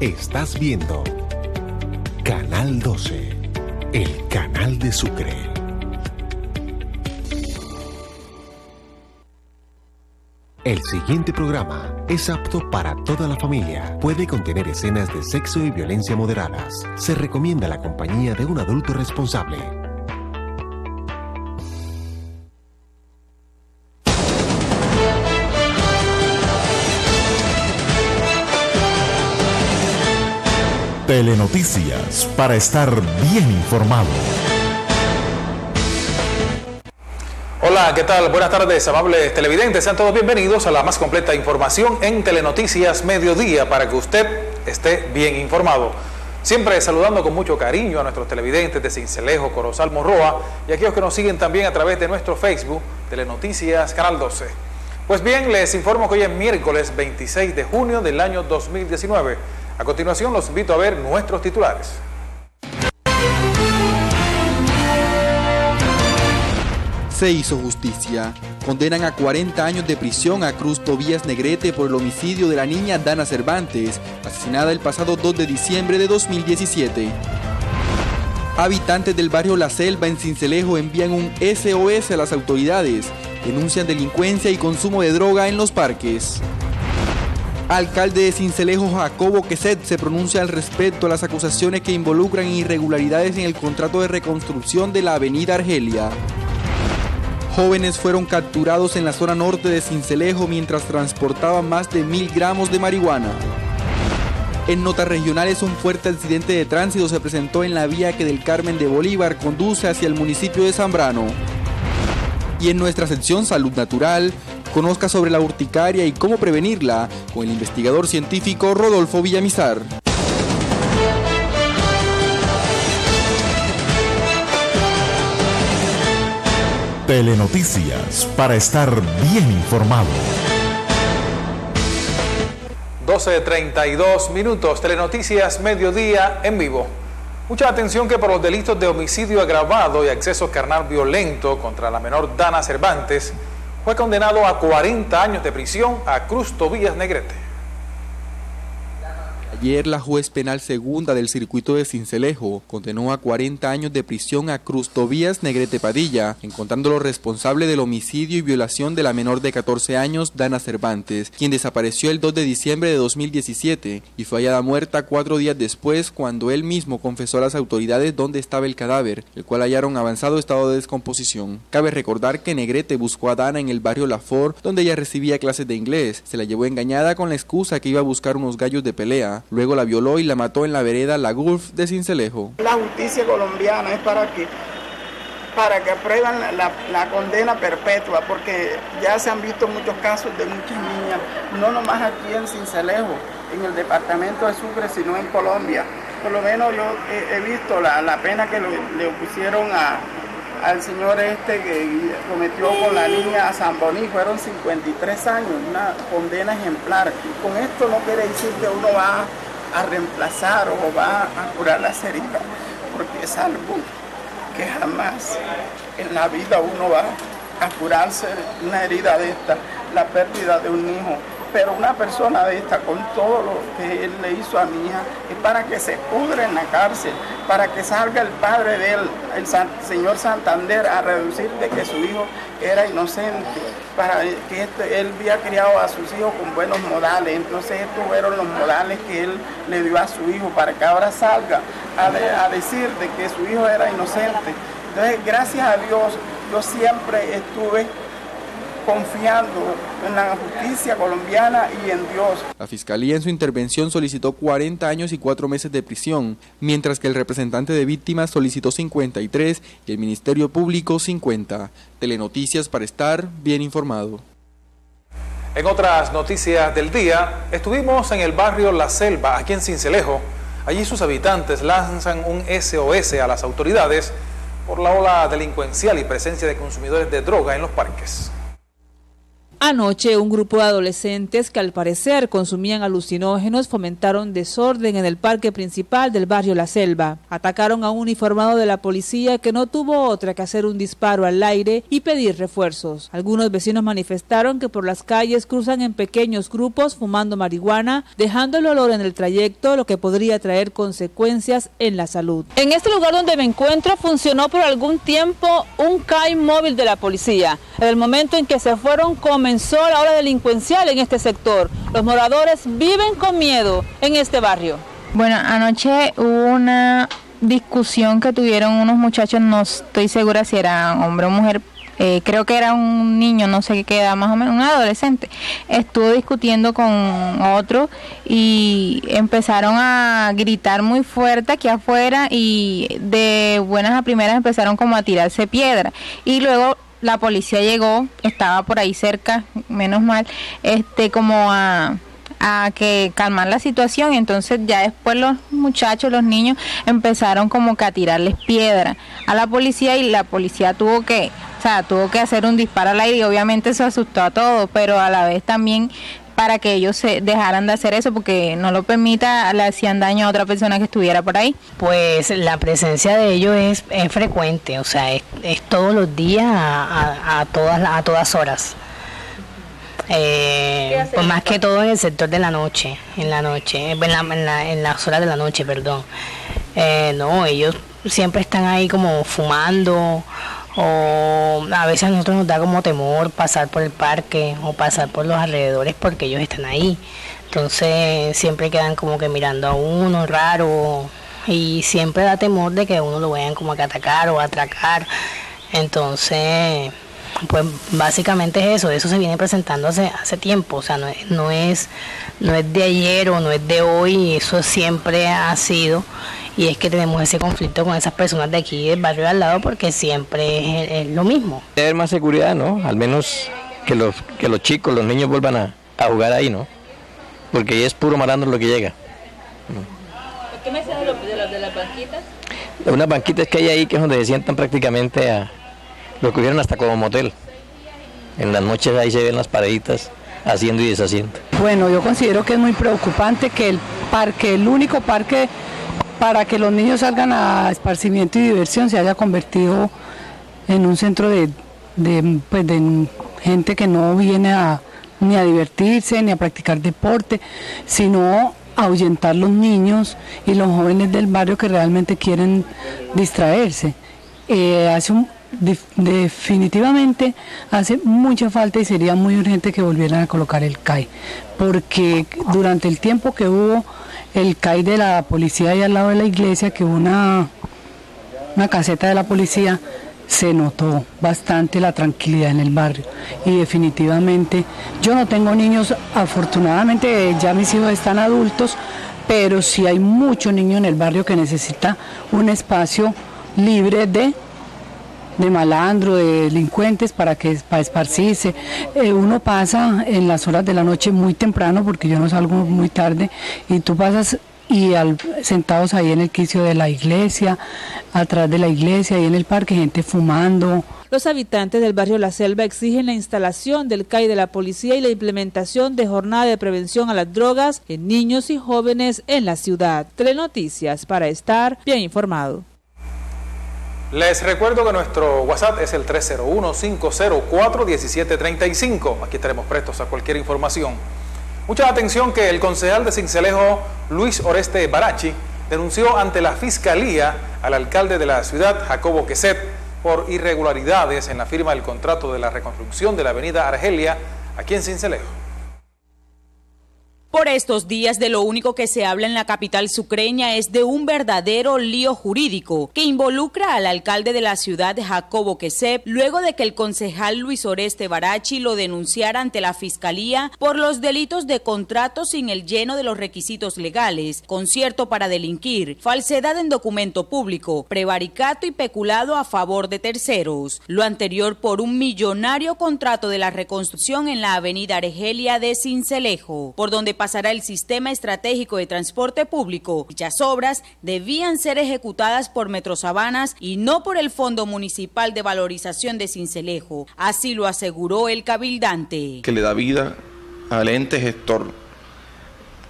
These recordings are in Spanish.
Estás viendo Canal 12, el canal de Sucre. El siguiente programa es apto para toda la familia. Puede contener escenas de sexo y violencia moderadas. Se recomienda la compañía de un adulto responsable. Telenoticias para estar bien informado. Hola, ¿qué tal? Buenas tardes, amables televidentes. Sean todos bienvenidos a la más completa información en Telenoticias Mediodía para que usted esté bien informado. Siempre saludando con mucho cariño a nuestros televidentes de Cincelejo, Corozal, Morroa y a aquellos que nos siguen también a través de nuestro Facebook, Telenoticias Canal 12. Pues bien, les informo que hoy es miércoles 26 de junio del año 2019. A continuación los invito a ver nuestros titulares. Se hizo justicia. Condenan a 40 años de prisión a Cruz Tobías Negrete por el homicidio de la niña Dana Cervantes, asesinada el pasado 2 de diciembre de 2017. Habitantes del barrio La Selva en Cincelejo envían un SOS a las autoridades. Denuncian delincuencia y consumo de droga en los parques. Alcalde de Cincelejo Jacobo Queset se pronuncia al respecto a las acusaciones que involucran irregularidades en el contrato de reconstrucción de la avenida Argelia. Jóvenes fueron capturados en la zona norte de Cincelejo mientras transportaban más de mil gramos de marihuana. En notas regionales, un fuerte accidente de tránsito se presentó en la vía que del Carmen de Bolívar conduce hacia el municipio de Zambrano. Y en nuestra sección Salud Natural, conozca sobre la urticaria y cómo prevenirla con el investigador científico Rodolfo Villamizar. Telenoticias para estar bien informado. 12.32 minutos, Telenoticias Mediodía en vivo. Mucha atención que por los delitos de homicidio agravado y acceso carnal violento contra la menor Dana Cervantes, fue condenado a 40 años de prisión a Cruz Tobías Negrete. Ayer la juez penal segunda del circuito de Cincelejo condenó a 40 años de prisión a Cruz Tobías Negrete Padilla, encontrándolo responsable del homicidio y violación de la menor de 14 años, Dana Cervantes, quien desapareció el 2 de diciembre de 2017 y fue hallada muerta cuatro días después cuando él mismo confesó a las autoridades dónde estaba el cadáver, el cual hallaron avanzado estado de descomposición. Cabe recordar que Negrete buscó a Dana en el barrio Lafort, donde ella recibía clases de inglés. Se la llevó engañada con la excusa que iba a buscar unos gallos de pelea. Luego la violó y la mató en la vereda La Gulf de Cincelejo. La justicia colombiana es para que, para que aprueban la, condena perpetua, porque ya se han visto muchos casos de muchas niñas, no nomás aquí en Cincelejo, en el departamento de Sucre, sino en Colombia. Por lo menos yo he, visto la, la, pena que le pusieron a, al señor este que cometió con la niña Zamboní, fueron 53 años, una condena ejemplar. Con esto no quiere decir que uno va a reemplazar o va a curar las heridas, porque es algo que jamás en la vida uno va a curarse una herida de esta, la pérdida de un hijo. Pero una persona de esta, con todo lo que él le hizo a mi hija, es para que se pudre en la cárcel, para que salga el padre de él, el señor Santander, a reducir de que su hijo era inocente, para que este, él había criado a sus hijos con buenos modales. Entonces estos fueron los modales que él le dio a su hijo, para que ahora salga a decir de que su hijo era inocente. Entonces, gracias a Dios, yo siempre estuve confiando en la justicia colombiana y en Dios. La Fiscalía en su intervención solicitó 40 años y 4 meses de prisión, mientras que el representante de víctimas solicitó 53 y el Ministerio Público 50. Telenoticias para estar bien informado. En otras noticias del día, estuvimos en el barrio La Selva, aquí en Cincelejo. Allí sus habitantes lanzan un SOS a las autoridades por la ola delincuencial y presencia de consumidores de droga en los parques. Anoche un grupo de adolescentes que al parecer consumían alucinógenos fomentaron desorden en el parque principal del barrio La Selva. Atacaron a un uniformado de la policía que no tuvo otra que hacer un disparo al aire y pedir refuerzos. Algunos vecinos manifestaron que por las calles cruzan en pequeños grupos fumando marihuana, dejando el olor en el trayecto, lo que podría traer consecuencias en la salud. En este lugar donde me encuentro funcionó por algún tiempo un CAI móvil de la policía. En el momento en que se fueron comenzó comenzó la hora delincuencial en este sector. Los moradores viven con miedo en este barrio. Bueno, anoche hubo una discusión que tuvieron unos muchachos, no estoy segura si era hombre o mujer, eh, creo que era un niño, no sé qué edad, más o menos, un adolescente, estuvo discutiendo con otro y empezaron a gritar muy fuerte aquí afuera y de buenas a primeras empezaron como a tirarse piedra y luego la policía llegó, estaba por ahí cerca, menos mal, este como a a que calmar la situación. Entonces ya después los muchachos, los niños empezaron como que a tirarles piedra a la policía y la policía tuvo que, o sea, tuvo que hacer un disparo al aire y obviamente eso asustó a todos, pero a la vez también para que ellos se dejaran de hacer eso porque no lo permita, le hacían daño a otra persona que estuviera por ahí? Pues la presencia de ellos es, es frecuente, o sea, es, todos los días a, todas, a todas horas. Eh, pues más que todo en el sector de la noche, en la noche, en, en, las horas de la noche, perdón. Eh, no, ellos siempre están ahí como fumando o a veces a nosotros nos da como temor pasar por el parque o pasar por los alrededores porque ellos están ahí. Entonces siempre quedan como que mirando a uno raro y siempre da temor de que uno lo vayan como a atacar o atracar. Entonces, pues básicamente es eso, eso se viene presentando hace, hace tiempo, o sea, no, no, es, no es de ayer o no es de hoy, eso siempre ha sido y es que tenemos ese conflicto con esas personas de aquí del barrio de al lado porque siempre es, lo mismo. Debe haber más seguridad, ¿no? Al menos que los, que los chicos, los niños vuelvan a, jugar ahí, ¿no? Porque es puro malandro lo que llega. ¿Qué me dices de, de, las banquitas? Unas banquitas que hay ahí que es donde se sientan prácticamente a... Lo cogieron hasta como motel. En las noches ahí se ven las pareditas haciendo y deshaciendo. Bueno, yo considero que es muy preocupante que el parque, el único parque para que los niños salgan a esparcimiento y diversión se haya convertido en un centro de, pues, gente que no viene ni a divertirse ni a practicar deporte, sino a ahuyentar los niños y los jóvenes del barrio que realmente quieren distraerse. Eh, hace definitivamente hace mucha falta y sería muy urgente que volvieran a colocar el CAI, porque durante el tiempo que hubo el CAI de la policía ahí al lado de la iglesia, que una, una caseta de la policía, se notó bastante la tranquilidad en el barrio. Y definitivamente yo no tengo niños, afortunadamente ya mis hijos están adultos, pero sí hay mucho niño en el barrio que necesita un espacio libre de de malandro, de delincuentes para que para esparcirse. Eh, uno pasa en las horas de la noche muy temprano porque yo no salgo muy tarde y tú pasas y al, sentados ahí en el quicio de la iglesia, atrás de la iglesia, y en el parque, gente fumando. Los habitantes del barrio La Selva exigen la instalación del CAI de la policía y la implementación de jornada de prevención a las drogas en niños y jóvenes en la ciudad. Telenoticias para estar bien informado. Les recuerdo que nuestro WhatsApp es el 301-504-1735. Aquí estaremos prestos a cualquier información. Mucha atención que el concejal de Cincelejo, Luis Oreste Barachi, denunció ante la Fiscalía al alcalde de la ciudad, Jacobo Queset, por irregularidades en la firma del contrato de la reconstrucción de la avenida Argelia, aquí en Cincelejo. Por estos días de lo único que se habla en la capital sucreña es de un verdadero lío jurídico que involucra al alcalde de la ciudad Jacobo Quesep luego de que el concejal Luis Oreste Barachi lo denunciara ante la fiscalía por los delitos de contrato sin el lleno de los requisitos legales, concierto para delinquir, falsedad en documento público, prevaricato y peculado a favor de terceros. Lo anterior por un millonario contrato de la reconstrucción en la avenida Argelia de Cincelejo, por donde pasará el sistema estratégico de transporte público. Dichas obras debían ser ejecutadas por Metrosabanas y no por el Fondo Municipal de Valorización de Cincelejo. Así lo aseguró el cabildante. Que le da vida al ente gestor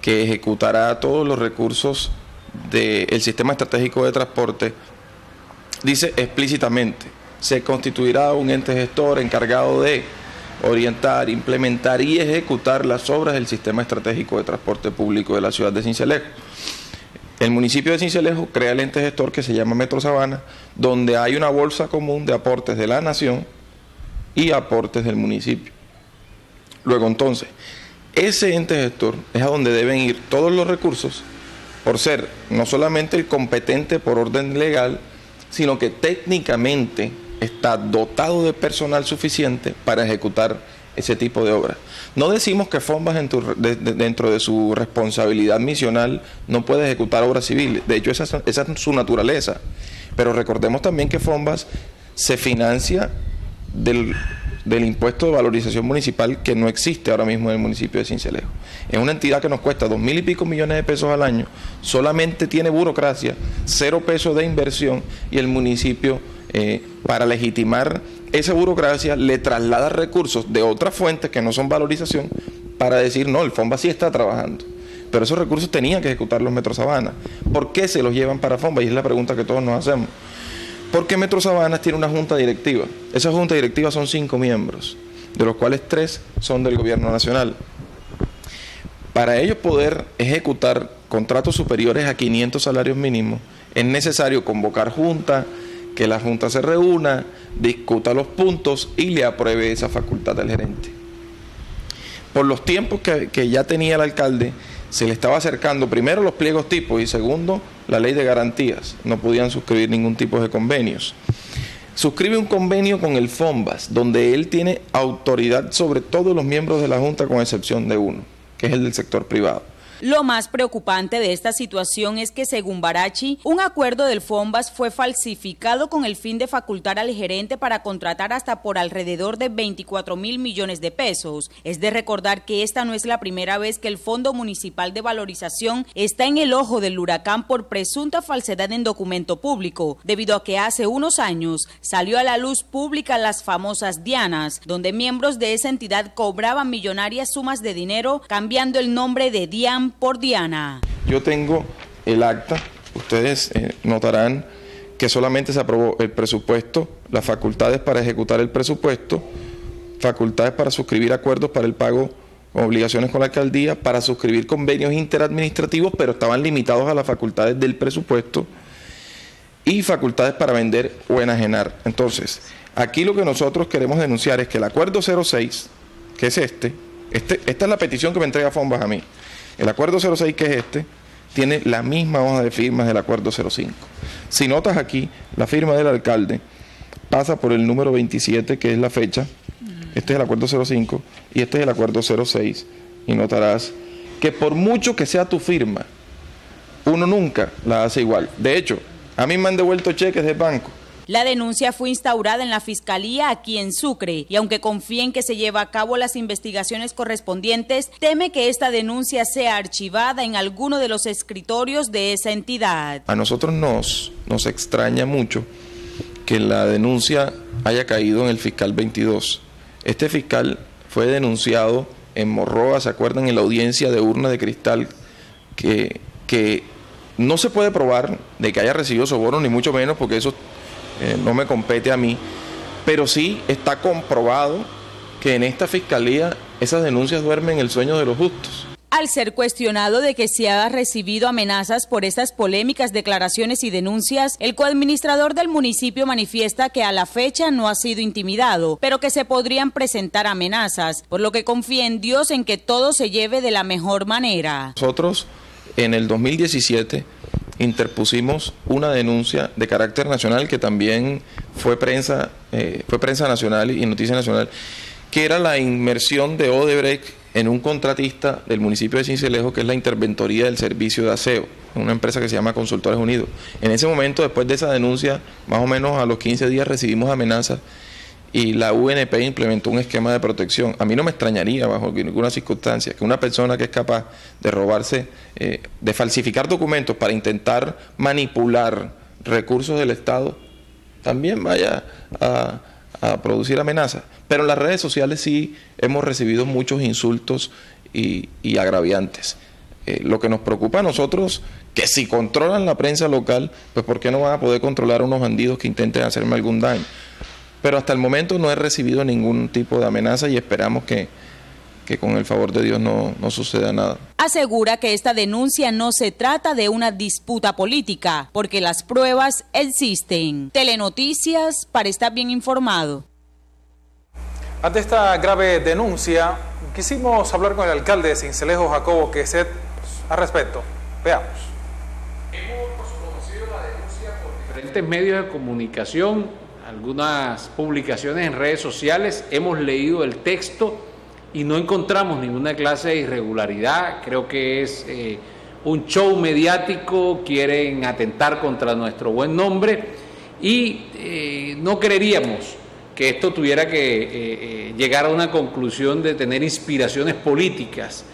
que ejecutará todos los recursos del sistema estratégico de transporte, dice explícitamente, se constituirá un ente gestor encargado de orientar, implementar y ejecutar las obras del sistema estratégico de transporte público de la ciudad de Cincelejo. El municipio de Cincelejo crea el ente gestor que se llama Metro Sabana, donde hay una bolsa común de aportes de la nación y aportes del municipio. Luego entonces, ese ente gestor es a donde deben ir todos los recursos por ser no solamente el competente por orden legal, sino que técnicamente está dotado de personal suficiente para ejecutar ese tipo de obras. No decimos que FOMBAS dentro de su responsabilidad misional no puede ejecutar obras civiles, de hecho esa, es su naturaleza, pero recordemos también que FOMBAS se financia del del impuesto de valorización municipal que no existe ahora mismo en el municipio de Cincelejo. Es una entidad que nos cuesta dos mil y pico millones de pesos al año, solamente tiene burocracia, cero pesos de inversión y el municipio eh, para legitimar esa burocracia le traslada recursos de otras fuentes que no son valorización para decir, no, el FOMBA sí está trabajando. Pero esos recursos tenían que ejecutar los Metros Sabana. ¿Por qué se los llevan para FOMBA? Y es la pregunta que todos nos hacemos. Porque Metro Sabanas tiene una junta directiva. Esa junta directiva son cinco miembros, de los cuales tres son del gobierno nacional. Para ellos poder ejecutar contratos superiores a 500 salarios mínimos, es necesario convocar junta, que la junta se reúna, discuta los puntos y le apruebe esa facultad al gerente. Por los tiempos que, que ya tenía el alcalde, se le estaba acercando primero los pliegos tipos y segundo la ley de garantías. No podían suscribir ningún tipo de convenios. Suscribe un convenio con el FOMBAS, donde él tiene autoridad sobre todos los miembros de la Junta con excepción de uno, que es el del sector privado. Lo más preocupante de esta situación es que, según Barachi, un acuerdo del FOMBAS fue falsificado con el fin de facultar al gerente para contratar hasta por alrededor de 24 mil millones de pesos. Es de recordar que esta no es la primera vez que el Fondo Municipal de Valorización está en el ojo del huracán por presunta falsedad en documento público, debido a que hace unos años salió a la luz pública las famosas Dianas, donde miembros de esa entidad cobraban millonarias sumas de dinero cambiando el nombre de Por Diana. Yo tengo el acta, ustedes eh, notarán que solamente se aprobó el presupuesto, las facultades para ejecutar el presupuesto, facultades para suscribir acuerdos para el pago obligaciones con la alcaldía, para suscribir convenios interadministrativos, pero estaban limitados a las facultades del presupuesto y facultades para vender o enajenar. Entonces, aquí lo que nosotros queremos denunciar es que el acuerdo 06, que es este, este esta es la petición que me entrega Fombas a mí. El acuerdo 06, que es este, tiene la misma hoja de firmas del acuerdo 05. Si notas aquí, la firma del alcalde pasa por el número 27, que es la fecha. Este es el acuerdo 05 y este es el acuerdo 06. Y notarás que por mucho que sea tu firma, uno nunca la hace igual. De hecho, a mí me han devuelto cheques de banco la denuncia fue instaurada en la Fiscalía aquí en Sucre y aunque confía en que se lleva a cabo las investigaciones correspondientes, teme que esta denuncia sea archivada en alguno de los escritorios de esa entidad. A nosotros nos, nos extraña mucho que la denuncia haya caído en el fiscal 22. Este fiscal fue denunciado en Morroa, ¿se acuerdan? En la audiencia de urna de cristal que, que no se puede probar de que haya recibido soborno, ni mucho menos, porque eso eh, no me compete a mí, pero sí está comprobado que en esta fiscalía esas denuncias duermen el sueño de los justos. Al ser cuestionado de que se haya recibido amenazas por estas polémicas declaraciones y denuncias, el coadministrador del municipio manifiesta que a la fecha no ha sido intimidado, pero que se podrían presentar amenazas, por lo que confía en Dios en que todo se lleve de la mejor manera. Nosotros en el 2017 interpusimos una denuncia de carácter nacional que también fue prensa, eh, fue prensa nacional y noticia nacional, que era la inmersión de Odebrecht en un contratista del municipio de Cincelejo, que es la interventoría del servicio de aseo, una empresa que se llama Consultores Unidos. En ese momento, después de esa denuncia, más o menos a los 15 días recibimos amenazas y la UNP implementó un esquema de protección. A mí no me extrañaría, bajo ninguna circunstancia, que una persona que es capaz de robarse, eh, de falsificar documentos para intentar manipular recursos del Estado, también vaya a, producir amenazas. Pero en las redes sociales sí hemos recibido muchos insultos y, agraviantes. Eh, lo que nos preocupa a nosotros, que si controlan la prensa local, pues ¿por qué no van a poder controlar a unos bandidos que intenten hacerme algún daño? Pero hasta el momento no he recibido ningún tipo de amenaza y esperamos que, con el favor de Dios no, no suceda nada. Asegura que esta denuncia no se trata de una disputa política, porque las pruebas existen. Telenoticias para estar bien informado. Ante esta grave denuncia, quisimos hablar con el alcalde de Cincelejo, Jacobo Queset, al respecto. Veamos. Hemos conocido la denuncia por diferentes medios de comunicación algunas publicaciones en redes sociales, hemos leído el texto y no encontramos ninguna clase de irregularidad. Creo que es eh, un show mediático, quieren atentar contra nuestro buen nombre y eh, no creeríamos que esto tuviera que eh, llegar a una conclusión de tener inspiraciones políticas.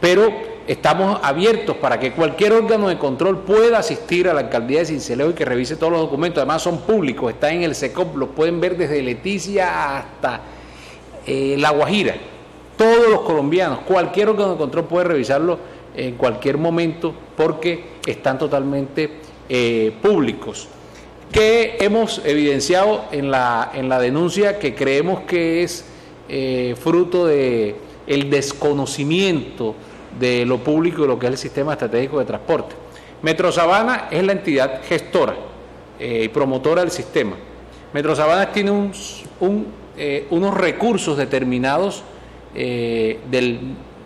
Pero estamos abiertos para que cualquier órgano de control pueda asistir a la alcaldía de Cincelejo y que revise todos los documentos. Además son públicos, están en el SECOP, los pueden ver desde Leticia hasta eh, La Guajira. Todos los colombianos, cualquier órgano de control puede revisarlo en cualquier momento porque están totalmente eh, públicos. Que hemos evidenciado en la, en la denuncia que creemos que es eh, fruto de el desconocimiento de lo público y lo que es el sistema estratégico de transporte. Metro Sabana es la entidad gestora eh, y promotora del sistema. Metro Sabana tiene un, eh, unos recursos determinados eh, del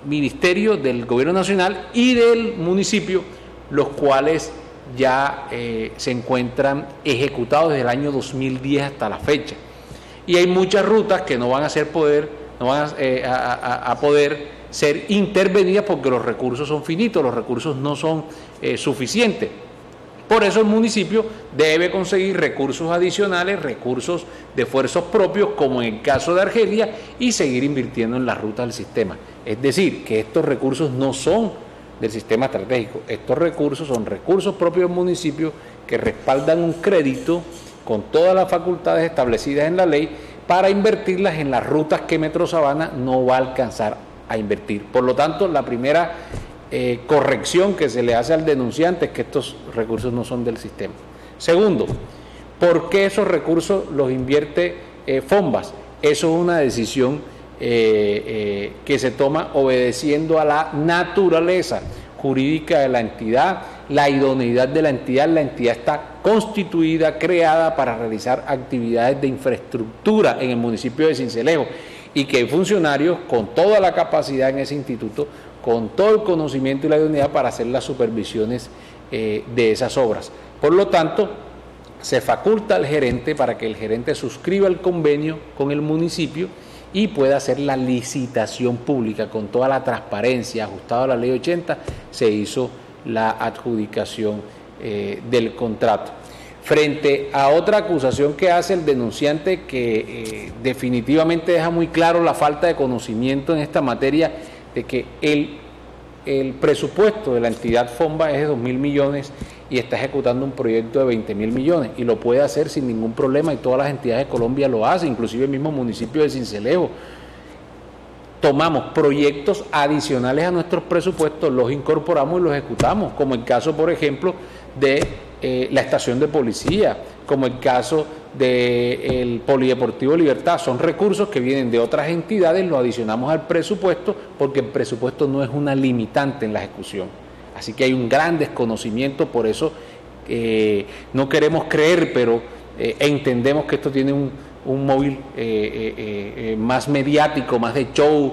Ministerio, del Gobierno Nacional y del municipio, los cuales ya se encuentran ejecutados desde el año 2010 hasta la fecha. Y hay muchas rutas que no van a ser poder, no van a poder ser intervenidas porque los recursos son finitos, los recursos no son eh, suficientes. Por eso el municipio debe conseguir recursos adicionales, recursos de esfuerzos propios, como en el caso de Argelia, y seguir invirtiendo en la ruta del sistema. Es decir, que estos recursos no son del sistema estratégico, estos recursos son recursos propios del municipio que respaldan un crédito con todas las facultades establecidas en la ley para invertirlas en las rutas que Metro Sabana no va a alcanzar a invertir. Por lo tanto, la primera eh, corrección que se le hace al denunciante es que estos recursos no son del sistema. Segundo, ¿por qué esos recursos los invierte eh, FOMBAS? Eso es una decisión eh, que se toma obedeciendo a la naturaleza jurídica de la entidad, la idoneidad de la entidad. La entidad está constituida, creada para realizar actividades de infraestructura en el municipio de Cincelejo y que hay funcionarios con toda la capacidad en ese instituto, con todo el conocimiento y la idoneidad para hacer las supervisiones eh, de esas obras. Por lo tanto, se faculta al gerente para que el gerente suscriba el convenio con el municipio y pueda hacer la licitación pública con toda la transparencia, ajustado a la ley 80, se hizo la adjudicación eh, del contrato frente a otra acusación que hace el denunciante que eh, definitivamente deja muy claro la falta de conocimiento en esta materia de que el, el presupuesto de la entidad FOMBA es de 2 mil millones y está ejecutando un proyecto de 20 mil millones y lo puede hacer sin ningún problema y todas las entidades de Colombia lo hacen, inclusive el mismo municipio de Cincelejo. Tomamos proyectos adicionales a nuestros presupuestos, los incorporamos y los ejecutamos, como el caso, por ejemplo, de eh, la estación de policía, como el caso del Polideportivo Libertad. Son recursos que vienen de otras entidades, lo adicionamos al presupuesto porque el presupuesto no es una limitante en la ejecución. Así que hay un gran desconocimiento, por eso eh, no queremos creer, pero eh, entendemos que esto tiene un, móvil más mediático, más de show,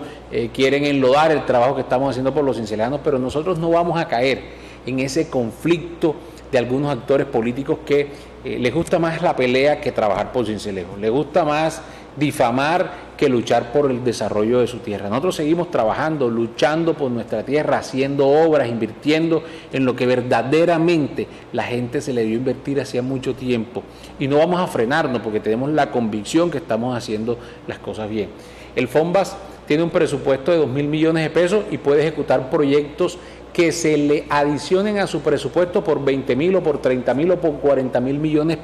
quieren enlodar el trabajo que estamos haciendo por los cincelejanos, pero nosotros no vamos a caer en ese conflicto de algunos actores políticos que eh, les gusta más la pelea que trabajar por Cincelejo. Les gusta más difamar que luchar por el desarrollo de su tierra. Nosotros seguimos trabajando, luchando por nuestra tierra, haciendo obras, invirtiendo en lo que verdaderamente la gente se le dio a invertir hacía mucho tiempo. Y no vamos a frenarnos porque tenemos la convicción que estamos haciendo las cosas bien. El FONBAS tiene un presupuesto de 2 mil millones de pesos y puede ejecutar proyectos que se le adicionen a su presupuesto por 20 mil o por 30 mil o por 40 mil millones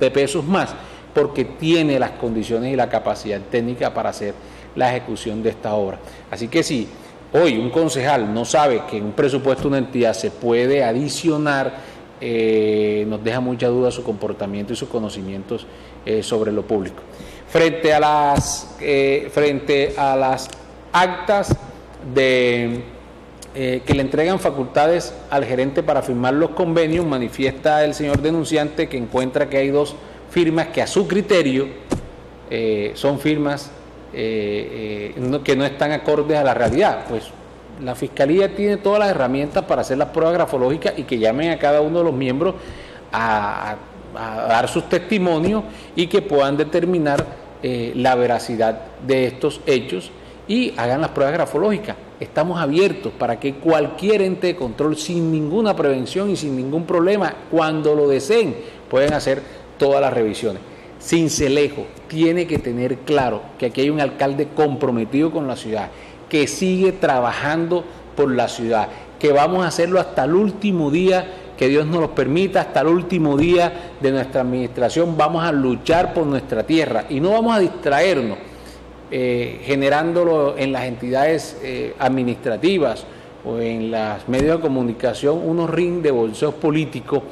de pesos más porque tiene las condiciones y la capacidad técnica para hacer la ejecución de esta obra. Así que si hoy un concejal no sabe que en un presupuesto una entidad se puede adicionar, eh, nos deja mucha duda su comportamiento y sus conocimientos eh, sobre lo público. Frente a las, eh, frente a las actas de que le entregan facultades al gerente para firmar los convenios, manifiesta el señor denunciante que encuentra que hay dos firmas que a su criterio eh, son firmas eh, eh, que no están acordes a la realidad. Pues la Fiscalía tiene todas las herramientas para hacer las pruebas grafológicas y que llamen a cada uno de los miembros a, dar sus testimonios y que puedan determinar la veracidad de estos hechos y hagan las pruebas grafológicas. Estamos abiertos para que cualquier ente de control sin ninguna prevención y sin ningún problema, cuando lo deseen, pueden hacer todas las revisiones. Cincelejo tiene que tener claro que aquí hay un alcalde comprometido con la ciudad, que sigue trabajando por la ciudad, que vamos a hacerlo hasta el último día que Dios nos lo permita, hasta el último día de nuestra administración, vamos a luchar por nuestra tierra y no vamos a distraernos eh, generándolo en las entidades eh, administrativas o en los medios de comunicación unos ring de bolseos políticos,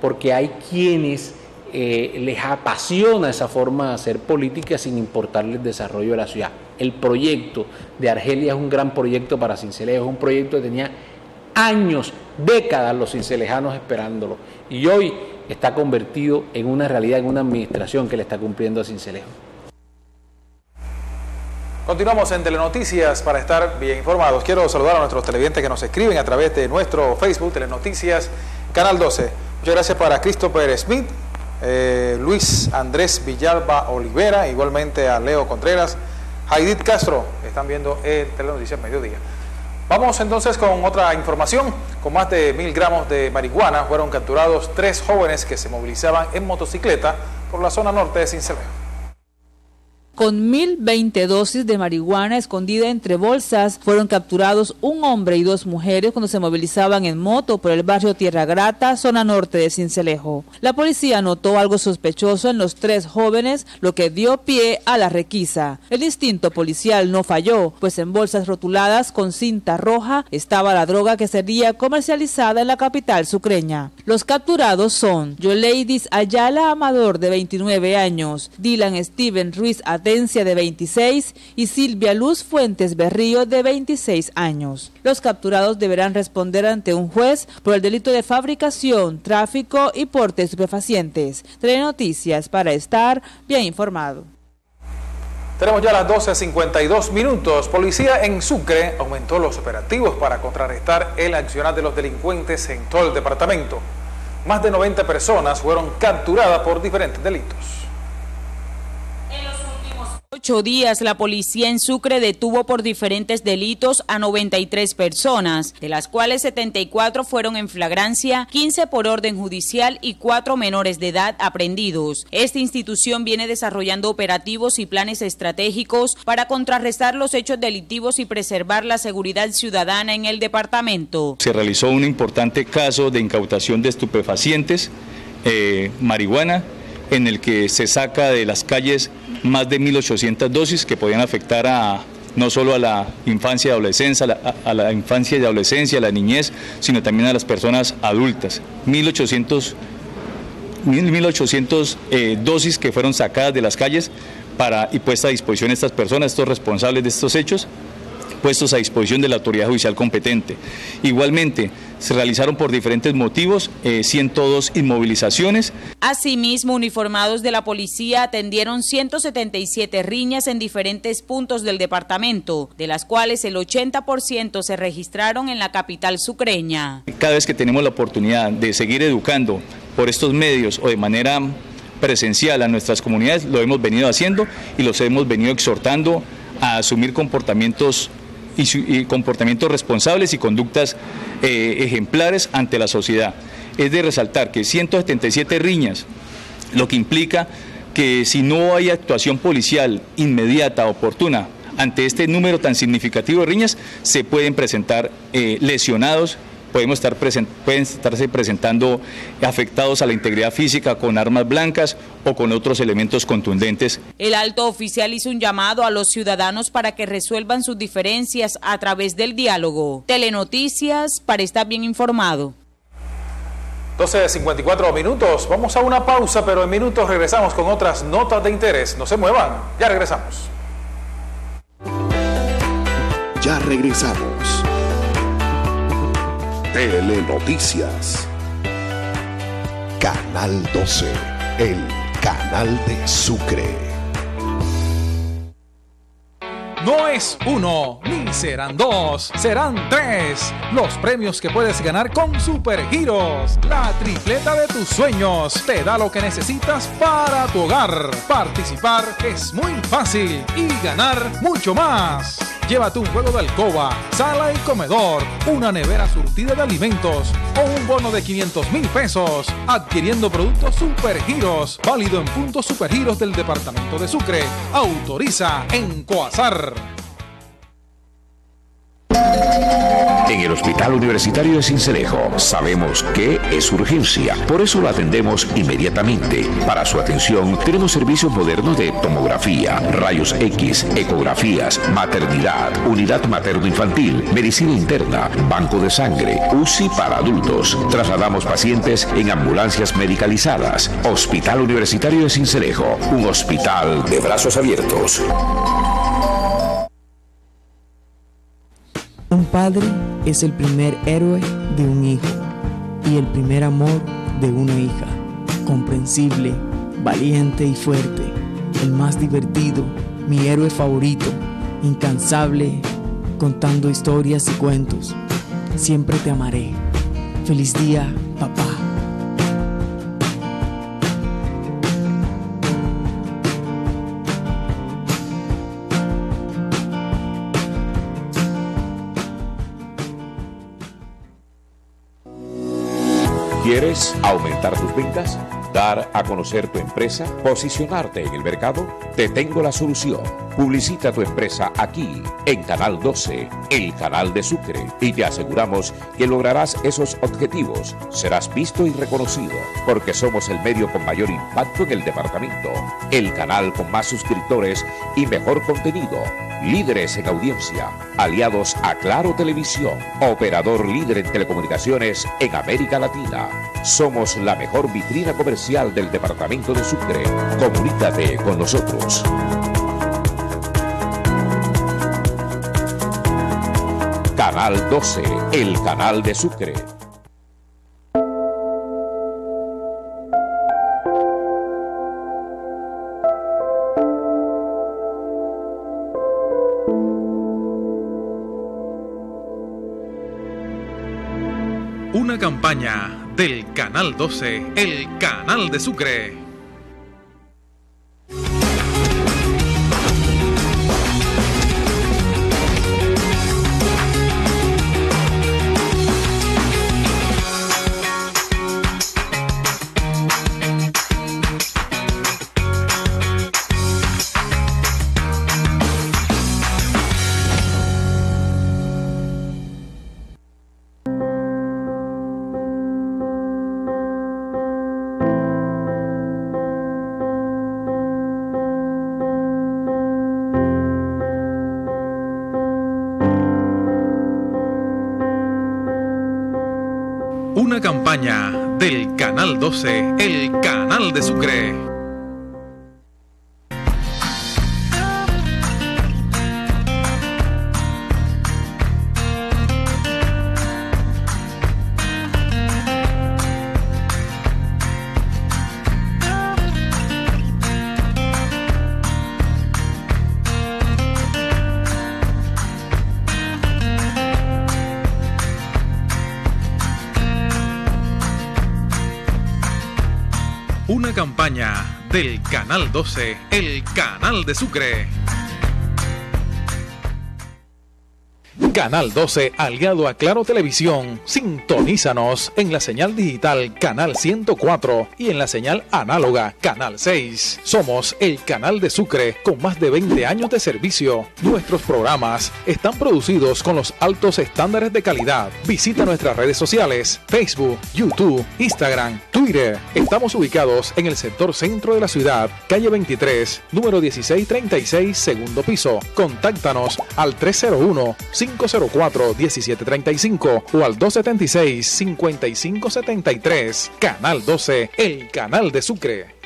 porque hay quienes eh, les apasiona esa forma de hacer política sin importarle el desarrollo de la ciudad. El proyecto de Argelia es un gran proyecto para Cincelejo, es un proyecto que tenía años, décadas los cincelejanos esperándolo y hoy está convertido en una realidad, en una administración que le está cumpliendo a Cincelejo. Continuamos en Telenoticias para estar bien informados. Quiero saludar a nuestros televidentes que nos escriben a través de nuestro Facebook, Telenoticias, Canal 12. Muchas gracias para Christopher Smith, eh, Luis Andrés Villalba Olivera, igualmente a Leo Contreras, Haidit Castro, están viendo el Telenoticias Mediodía. Vamos entonces con otra información. Con más de mil gramos de marihuana fueron capturados tres jóvenes que se movilizaban en motocicleta por la zona norte de Cincelejo con 1.020 dosis de marihuana escondida entre bolsas. Fueron capturados un hombre y dos mujeres cuando se movilizaban en moto por el barrio Tierra Grata, zona norte de Cincelejo. La policía notó algo sospechoso en los tres jóvenes, lo que dio pie a la requisa. El instinto policial no falló, pues en bolsas rotuladas con cinta roja estaba la droga que sería comercializada en la capital sucreña. Los capturados son Yoleidis Ayala Amador, de 29 años, Dylan Steven Ruiz Adel, de 26 y Silvia Luz Fuentes Berrío de 26 años. Los capturados deberán responder ante un juez por el delito de fabricación, tráfico y porte de estupefacientes. Noticias para estar bien informado. Tenemos ya las 12.52 minutos. Policía en Sucre aumentó los operativos para contrarrestar el accionar de los delincuentes en todo el departamento. Más de 90 personas fueron capturadas por diferentes delitos ocho días, la policía en Sucre detuvo por diferentes delitos a 93 personas, de las cuales 74 fueron en flagrancia, 15 por orden judicial y 4 menores de edad aprendidos. Esta institución viene desarrollando operativos y planes estratégicos para contrarrestar los hechos delictivos y preservar la seguridad ciudadana en el departamento. Se realizó un importante caso de incautación de estupefacientes, eh, marihuana, en el que se saca de las calles más de 1.800 dosis que podían afectar a no solo a la infancia y adolescencia, a la, infancia y adolescencia, a la niñez, sino también a las personas adultas. 1.800 1.800 eh, dosis que fueron sacadas de las calles para, y puesta a disposición de estas personas, estos responsables de estos hechos, puestos a disposición de la autoridad judicial competente. Igualmente, se realizaron por diferentes motivos, 102 eh, inmovilizaciones. Asimismo, uniformados de la policía atendieron 177 riñas en diferentes puntos del departamento, de las cuales el 80% se registraron en la capital sucreña. Cada vez que tenemos la oportunidad de seguir educando por estos medios o de manera presencial a nuestras comunidades, lo hemos venido haciendo y los hemos venido exhortando a asumir comportamientos y, comportamientos responsables y conductas eh, ejemplares ante la sociedad. Es de resaltar que 177 riñas, lo que implica que si no hay actuación policial inmediata, oportuna, ante este número tan significativo de riñas, se pueden presentar eh, lesionados podemos estar pueden estarse presentando afectados a la integridad física con armas blancas o con otros elementos contundentes. El alto oficial hizo un llamado a los ciudadanos para que resuelvan sus diferencias a través del diálogo. Telenoticias para estar bien informado. 12 de 54 minutos. Vamos a una pausa, pero en minutos regresamos con otras notas de interés. No se muevan, ya regresamos. Ya regresamos. Telenoticias. Canal 12, el canal de Sucre. No es uno, ni serán dos, serán tres. Los premios que puedes ganar con Supergiros. La tripleta de tus sueños te da lo que necesitas para tu hogar. Participar es muy fácil y ganar mucho más. Llévate un juego de alcoba, sala y comedor, una nevera surtida de alimentos o un bono de 500 mil pesos adquiriendo productos Supergiros, válido en puntos Supergiros del Departamento de Sucre. Autoriza en Coazar. En el Hospital Universitario de Cincelejo sabemos que es urgencia, por eso lo atendemos inmediatamente. Para su atención tenemos servicios modernos de tomografía, rayos X, ecografías, maternidad, unidad materno-infantil, medicina interna, banco de sangre, UCI para adultos. Trasladamos pacientes en ambulancias medicalizadas. Hospital Universitario de Cincelejo, un hospital de brazos abiertos. Un padre es el primer héroe de un hijo y el primer amor de una hija. Comprensible, valiente y fuerte, el más divertido, mi héroe favorito, incansable, contando historias y cuentos. Siempre te amaré. Feliz día, papá. ¿Quieres aumentar tus ventas? ¿Dar a conocer tu empresa? ¿Posicionarte en el mercado? Te tengo la solución. Publicita tu empresa aquí, en Canal 12, el canal de Sucre, y te aseguramos que lograrás esos objetivos. Serás visto y reconocido, porque somos el medio con mayor impacto en el departamento, el canal con más suscriptores y mejor contenido líderes en audiencia, aliados a Claro Televisión, operador líder en telecomunicaciones en América Latina. Somos la mejor vitrina comercial del departamento de Sucre. Comunícate con nosotros. Canal 12, el canal de Sucre. Una campaña del Canal 12, el canal de Sucre. 12, el canal de Sucre. Del Canal 12, el canal de Sucre. Canal 12, aliado a Claro Televisión. Sintonízanos en la señal digital Canal 104 y en la señal análoga Canal 6. Somos el canal de Sucre con más de 20 años de servicio. Nuestros programas están producidos con los altos estándares de calidad. Visita nuestras redes sociales, Facebook, YouTube, Instagram, Twitter. Estamos ubicados en el sector centro de la ciudad, calle 23, número 1636, segundo piso. Contáctanos al 301 504-1735 o al 276-5573. Canal 12, el canal de Sucre.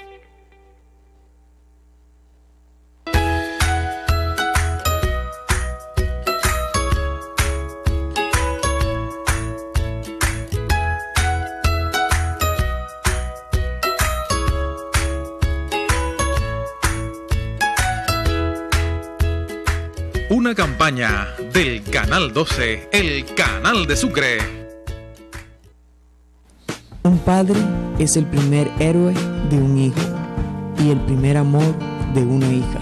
Una campaña del Canal 12, el canal de Sucre. Un padre es el primer héroe de un hijo y el primer amor de una hija.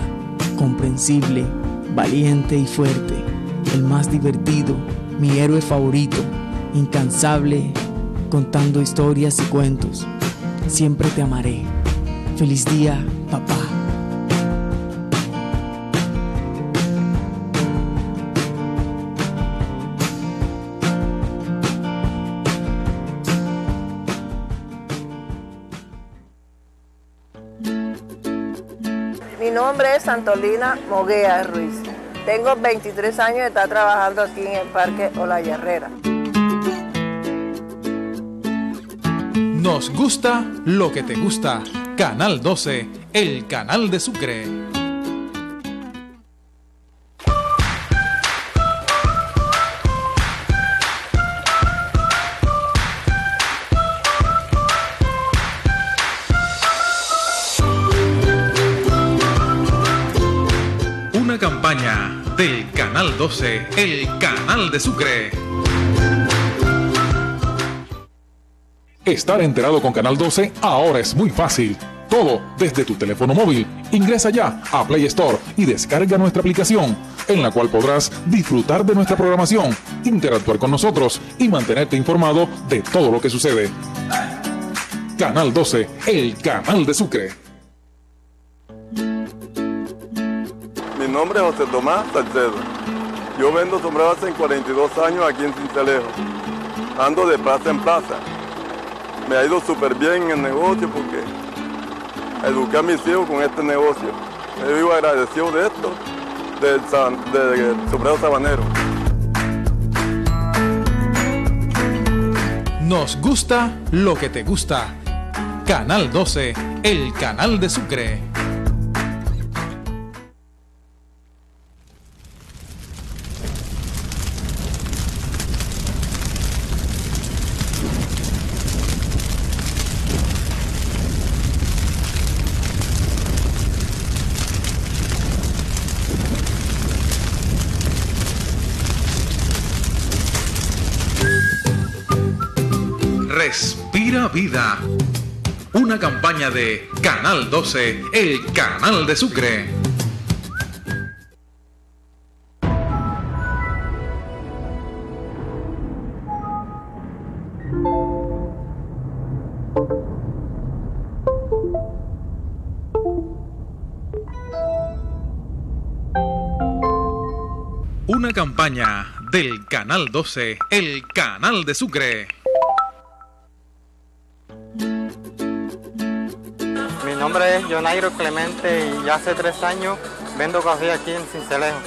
Comprensible, valiente y fuerte, el más divertido, mi héroe favorito, incansable, contando historias y cuentos. Siempre te amaré. Feliz día, papá. Santolina Moguea Ruiz. Tengo 23 años de estar trabajando aquí en el Parque Olaya Herrera. Nos gusta lo que te gusta. Canal 12, el canal de Sucre. 12, el canal de Sucre. Estar enterado con Canal 12 ahora es muy fácil. Todo desde tu teléfono móvil. Ingresa ya a Play Store y descarga nuestra aplicación, en la cual podrás disfrutar de nuestra programación, interactuar con nosotros y mantenerte informado de todo lo que sucede. Canal 12, el canal de Sucre. Mi nombre es José Tomás Salcedo. Yo vendo sombreros hace 42 años aquí en Cincelejo. Ando de plaza en plaza. Me ha ido súper bien en el negocio porque eduqué a mis hijos con este negocio. Me vivo agradecido de esto, del, del sombrero sabanero. Nos gusta lo que te gusta. Canal 12, el canal de Sucre. Vida. Una campaña de Canal 12, el canal de Sucre. Una campaña del Canal 12, el canal de Sucre. Nombre es Jonairo Clemente y ya hace tres años vendo café aquí en Cincelejo.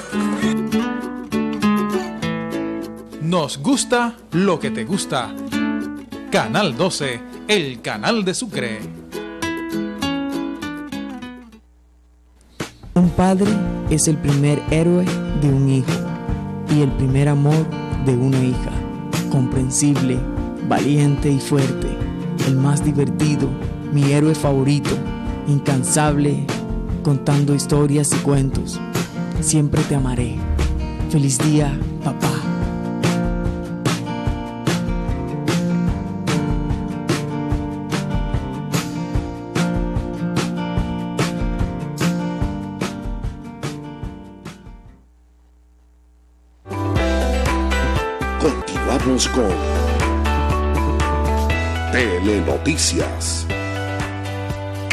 Nos gusta lo que te gusta. Canal 12, el canal de Sucre. Un padre es el primer héroe de un hijo y el primer amor de una hija. Comprensible, valiente y fuerte, el más divertido, mi héroe favorito, incansable, contando historias y cuentos. Siempre te amaré. Feliz día, papá. Continuamos con Telenoticias.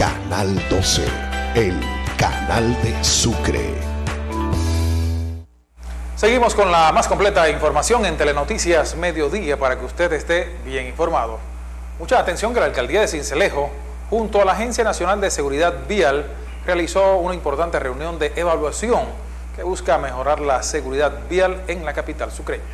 Canal 12, el canal de Sucre. Seguimos con la más completa información en Telenoticias Mediodía para que usted esté bien informado. Mucha atención que la alcaldía de Cincelejo, junto a la Agencia Nacional de Seguridad Vial, realizó una importante reunión de evaluación que busca mejorar la seguridad vial en la capital sucreña.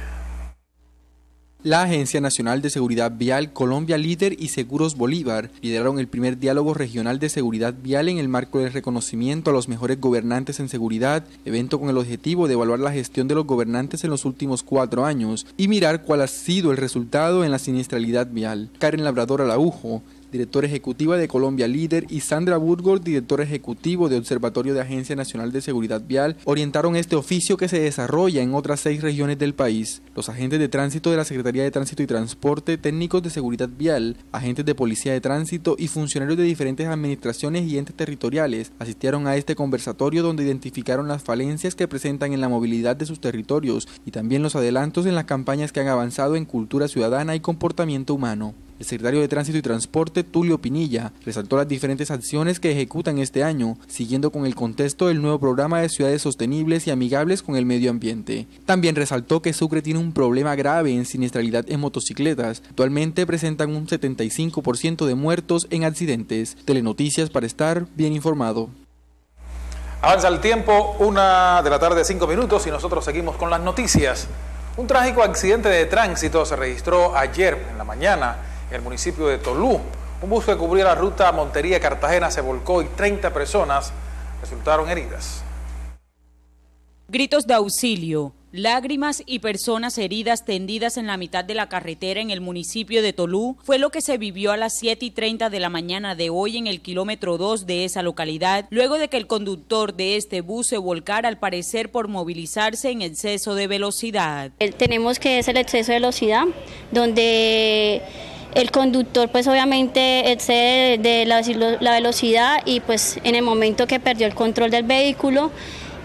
La Agencia Nacional de Seguridad Vial, Colombia Líder y Seguros Bolívar lideraron el primer diálogo regional de seguridad vial en el marco del reconocimiento a los mejores gobernantes en seguridad, evento con el objetivo de evaluar la gestión de los gobernantes en los últimos cuatro años y mirar cuál ha sido el resultado en la siniestralidad vial. Karen Labrador Araujo, directora ejecutiva de Colombia Líder, y Sandra Burgos, director ejecutivo de Observatorio de Agencia Nacional de Seguridad Vial, orientaron este oficio que se desarrolla en otras seis regiones del país. Los agentes de tránsito de la Secretaría de Tránsito y Transporte, técnicos de seguridad vial, agentes de policía de tránsito y funcionarios de diferentes administraciones y entes territoriales asistieron a este conversatorio donde identificaron las falencias que presentan en la movilidad de sus territorios y también los adelantos en las campañas que han avanzado en cultura ciudadana y comportamiento humano. El secretario de Tránsito y Transporte, Tulio Pinilla, resaltó las diferentes acciones que ejecutan este año, siguiendo con el contexto del nuevo programa de ciudades sostenibles y amigables con el medio ambiente. También resaltó que Sucre tiene un problema grave en siniestralidad en motocicletas. Actualmente presentan un 75% de muertos en accidentes. Telenoticias para estar bien informado. Avanza el tiempo, una de la tarde, cinco minutos, y nosotros seguimos con las noticias. Un trágico accidente de tránsito se registró ayer en la mañana en el municipio de Tolú. Un bus que cubría la ruta Montería-Cartagena se volcó y 30 personas resultaron heridas. Gritos de auxilio, lágrimas y personas heridas tendidas en la mitad de la carretera en el municipio de Tolú fue lo que se vivió a las 7 y 30 de la mañana de hoy en el kilómetro 2 de esa localidad, luego de que el conductor de este bus se volcara al parecer por movilizarse en exceso de velocidad. Tenemos que es el exceso de velocidad, donde el conductor pues obviamente excede de la, la velocidad y pues en el momento que perdió el control del vehículo,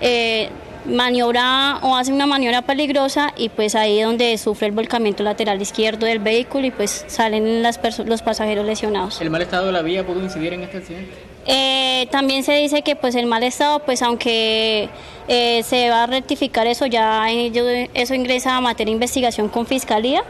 eh, maniobra o hace una maniobra peligrosa y pues ahí es donde sufre el volcamiento lateral izquierdo del vehículo y pues salen las los pasajeros lesionados. ¿El mal estado de la vía pudo incidir en este accidente? Eh, también se dice que pues el mal estado, pues aunque eh, se va a rectificar eso, ya eso ingresa a materia de investigación con fiscalía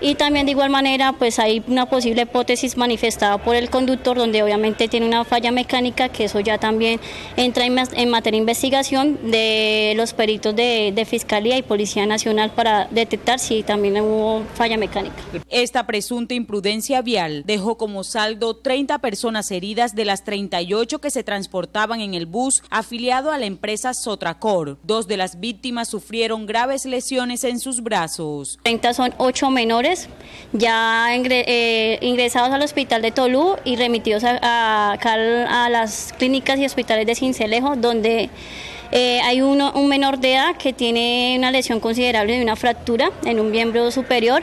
y también de igual manera pues hay una posible hipótesis manifestada por el conductor donde obviamente tiene una falla mecánica que eso ya también entra en, materia de investigación de los peritos de, de Fiscalía y Policía Nacional para detectar si también hubo falla mecánica. Esta presunta imprudencia vial dejó como saldo 30 personas heridas de las 38 que se transportaban en el bus afiliado a la empresa Sotracor. Dos de las víctimas sufrieron graves lesiones en sus brazos. 30 son 8 menores ya eh, ingresados al hospital de Tolú y remitidos a, las clínicas y hospitales de Cincelejo, donde eh, hay un menor de edad que tiene una lesión considerable de una fractura en un miembro superior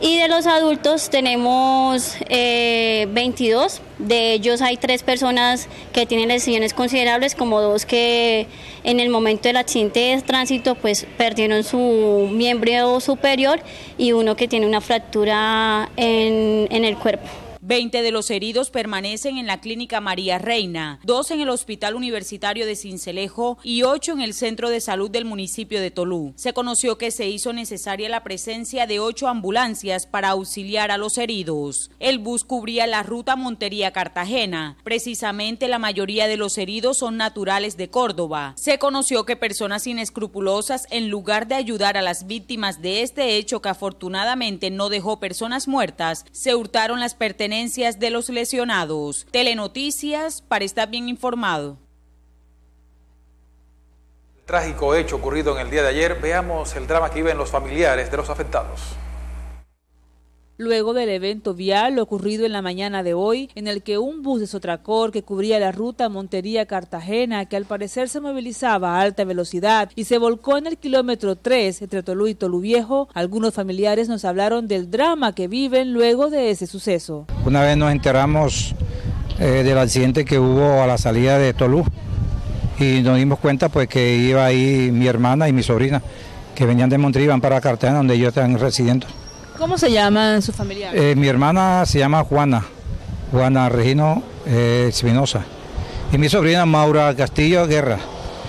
y de los adultos tenemos 22, eh, de ellos hay tres personas que tienen lesiones considerables, como dos que en el momento del accidente de tránsito pues perdieron su miembro superior y uno que tiene una fractura en el cuerpo. 20 de los heridos permanecen en la clínica María Reina, dos en el Hospital Universitario de Cincelejo y ocho en el Centro de Salud del municipio de Tolú. Se conoció que se hizo necesaria la presencia de ocho ambulancias para auxiliar a los heridos. El bus cubría la ruta Montería-Cartagena. Precisamente la mayoría de los heridos son naturales de Córdoba. Se conoció que personas inescrupulosas, en lugar de ayudar a las víctimas de este hecho que afortunadamente no dejó personas muertas, se hurtaron las pertenencias de los lesionados. Telenoticias para estar bien informado. Trágico hecho ocurrido en el día de ayer. Veamos el drama que viven los familiares de los afectados luego del evento vial ocurrido en la mañana de hoy, en el que un bus de Sotracor que cubría la ruta Montería-Cartagena, que al parecer se movilizaba a alta velocidad y se volcó en el kilómetro 3 entre Tolú y Tolú Viejo, algunos familiares nos hablaron del drama que viven luego de ese suceso. Una vez nos enteramos eh, del accidente que hubo a la salida de Tolú y nos dimos cuenta pues que iba ahí mi hermana y mi sobrina que venían de Montería iban para Cartagena donde ellos están residiendo ¿Cómo se llaman sus familiares? Eh, mi hermana se llama Juana, Juana Regino eh, Espinosa. Y mi sobrina Maura Castillo Guerra.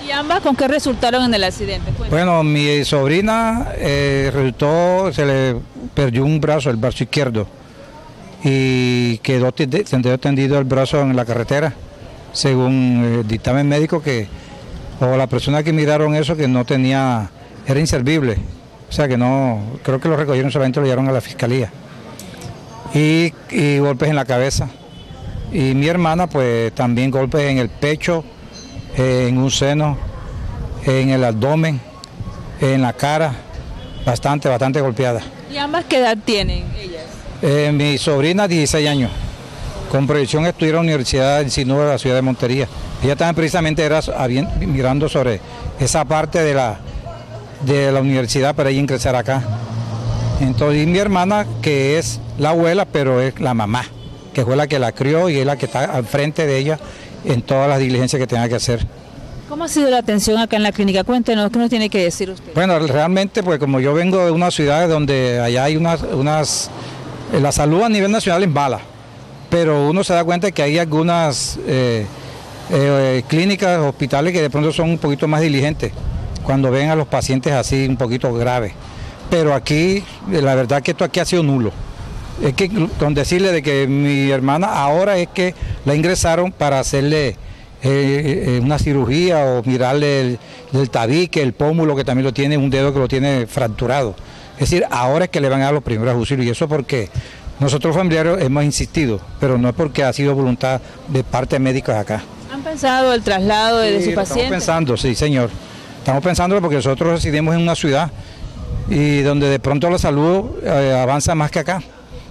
¿Y ambas con qué resultaron en el accidente? Bueno, mi sobrina eh, resultó, se le perdió un brazo, el brazo izquierdo, y quedó tendido el brazo en la carretera, según el dictamen médico que, o la persona que miraron eso, que no tenía, era inservible. O sea que no, creo que lo recogieron solamente lo llevaron a la fiscalía. Y, y golpes en la cabeza. Y mi hermana, pues también golpes en el pecho, en un seno, en el abdomen, en la cara, bastante, bastante golpeada. ¿Y ambas qué edad tienen ellas? Eh, mi sobrina, 16 años. Con proyección estudiar en la Universidad del Sinú de la ciudad de Montería. Ella también precisamente era mirando sobre esa parte de la, de la universidad para ella ingresar acá. Entonces, y mi hermana, que es la abuela, pero es la mamá, que fue la que la crió y es la que está al frente de ella en todas las diligencias que tenga que hacer. ¿Cómo ha sido la atención acá en la clínica? Cuéntenos, ¿qué nos tiene que decir usted? Bueno, realmente, pues como yo vengo de una ciudad donde allá hay unas, unas eh, la salud a nivel nacional es mala, pero uno se da cuenta que hay algunas eh, eh, clínicas, hospitales que de pronto son un poquito más diligentes cuando ven a los pacientes así un poquito graves. Pero aquí, la verdad que esto aquí ha sido nulo. Es que con decirle de que mi hermana ahora es que la ingresaron para hacerle una cirugía o mirarle el, tabique, el pómulo que también lo tiene, un dedo que lo tiene fracturado. Es decir, ahora es que le van a dar los primeros auxilios y eso porque nosotros familiares hemos insistido, pero no es porque ha sido voluntad de parte de médicos acá. ¿Han pensado el traslado de, su paciente? Estamos pensando, sí, señor. Estamos pensando porque nosotros residimos en una ciudad y donde de pronto la salud eh, avanza más que acá.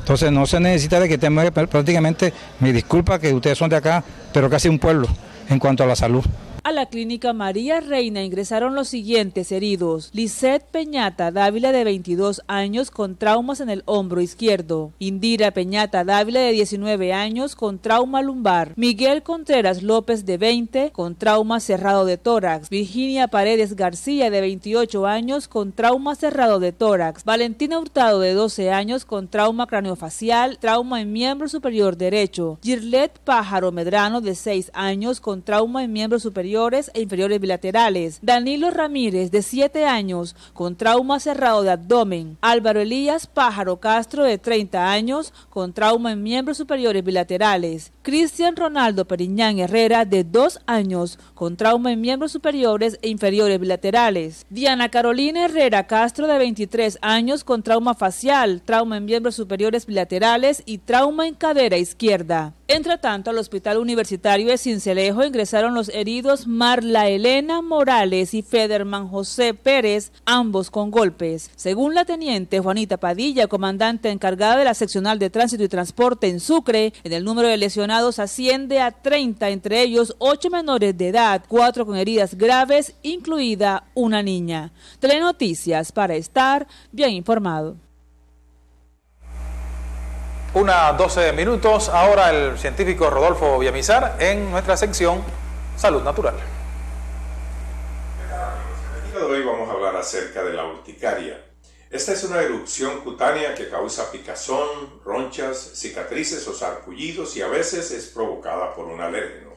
Entonces no se necesita de que estemos prácticamente, me disculpa que ustedes son de acá, pero casi un pueblo en cuanto a la salud. A la clínica María Reina ingresaron los siguientes heridos. Lisette Peñata Dávila de 22 años con traumas en el hombro izquierdo. Indira Peñata Dávila de 19 años con trauma lumbar. Miguel Contreras López de 20 con trauma cerrado de tórax. Virginia Paredes García de 28 años con trauma cerrado de tórax. Valentina Hurtado de 12 años con trauma craneofacial, trauma en miembro superior derecho. Girlet Pájaro Medrano de 6 años con trauma en miembro superior e inferiores bilaterales. Danilo Ramírez, de 7 años, con trauma cerrado de abdomen. Álvaro Elías Pájaro Castro, de 30 años, con trauma en miembros superiores bilaterales. Cristian Ronaldo Periñán Herrera, de 2 años, con trauma en miembros superiores e inferiores bilaterales. Diana Carolina Herrera Castro, de 23 años, con trauma facial, trauma en miembros superiores bilaterales y trauma en cadera izquierda. Entre tanto, al Hospital Universitario de Cincelejo ingresaron los heridos Marla Elena Morales y Federman José Pérez, ambos con golpes. Según la teniente Juanita Padilla, comandante encargada de la seccional de tránsito y transporte en Sucre, en el número de lesionados asciende a 30, entre ellos 8 menores de edad, 4 con heridas graves, incluida una niña. Telenoticias para estar bien informado. Una 12 minutos, ahora el científico Rodolfo Villamizar en nuestra sección Salud Natural. El día de hoy vamos a hablar acerca de la urticaria. Esta es una erupción cutánea que causa picazón, ronchas, cicatrices o sarpullidos y a veces es provocada por un alérgeno.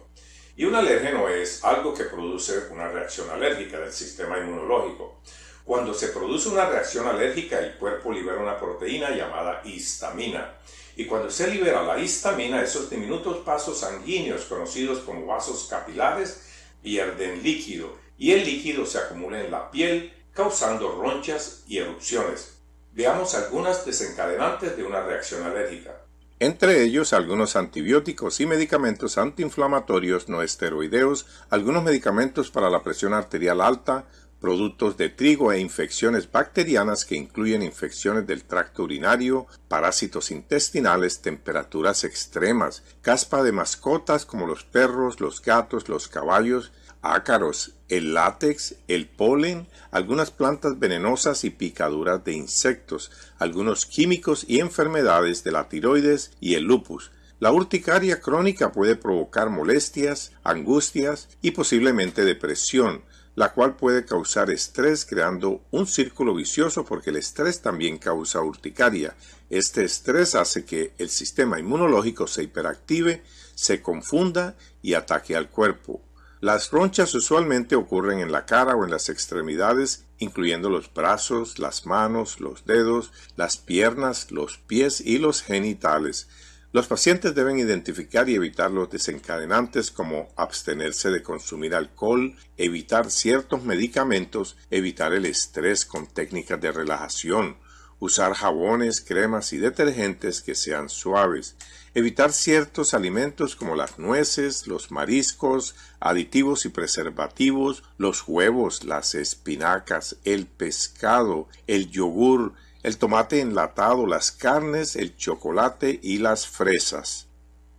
Y un alérgeno es algo que produce una reacción alérgica del sistema inmunológico. Cuando se produce una reacción alérgica, el cuerpo libera una proteína llamada histamina y cuando se libera la histamina, esos diminutos vasos sanguíneos conocidos como vasos capilares pierden líquido y el líquido se acumula en la piel causando ronchas y erupciones. Veamos algunas desencadenantes de una reacción alérgica. Entre ellos algunos antibióticos y medicamentos antiinflamatorios no esteroideos, algunos medicamentos para la presión arterial alta, productos de trigo e infecciones bacterianas que incluyen infecciones del tracto urinario, parásitos intestinales, temperaturas extremas, caspa de mascotas como los perros, los gatos, los caballos, ácaros, el látex, el polen, algunas plantas venenosas y picaduras de insectos, algunos químicos y enfermedades de la tiroides y el lupus. La urticaria crónica puede provocar molestias, angustias y posiblemente depresión, la cual puede causar estrés creando un círculo vicioso porque el estrés también causa urticaria. Este estrés hace que el sistema inmunológico se hiperactive, se confunda y ataque al cuerpo. Las ronchas usualmente ocurren en la cara o en las extremidades, incluyendo los brazos, las manos, los dedos, las piernas, los pies y los genitales. Los pacientes deben identificar y evitar los desencadenantes como abstenerse de consumir alcohol, evitar ciertos medicamentos, evitar el estrés con técnicas de relajación, usar jabones, cremas y detergentes que sean suaves, evitar ciertos alimentos como las nueces, los mariscos, aditivos y preservativos, los huevos, las espinacas, el pescado, el yogur, el tomate enlatado, las carnes, el chocolate y las fresas.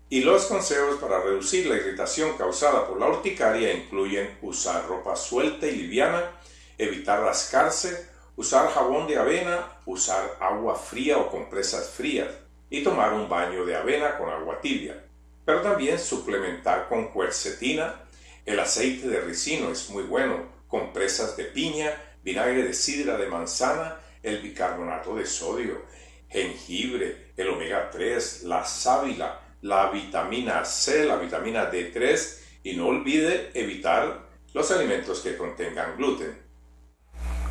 Y los consejos para reducir la irritación causada por la urticaria incluyen usar ropa suelta y liviana, evitar rascarse, usar jabón de avena, usar agua fría o compresas frías y tomar un baño de avena con agua tibia. Pero también suplementar con cuercetina, el aceite de ricino es muy bueno, compresas de piña, vinagre de sidra de manzana el bicarbonato de sodio, jengibre, el omega 3, la sábila, la vitamina C, la vitamina D3 y no olvide evitar los alimentos que contengan gluten.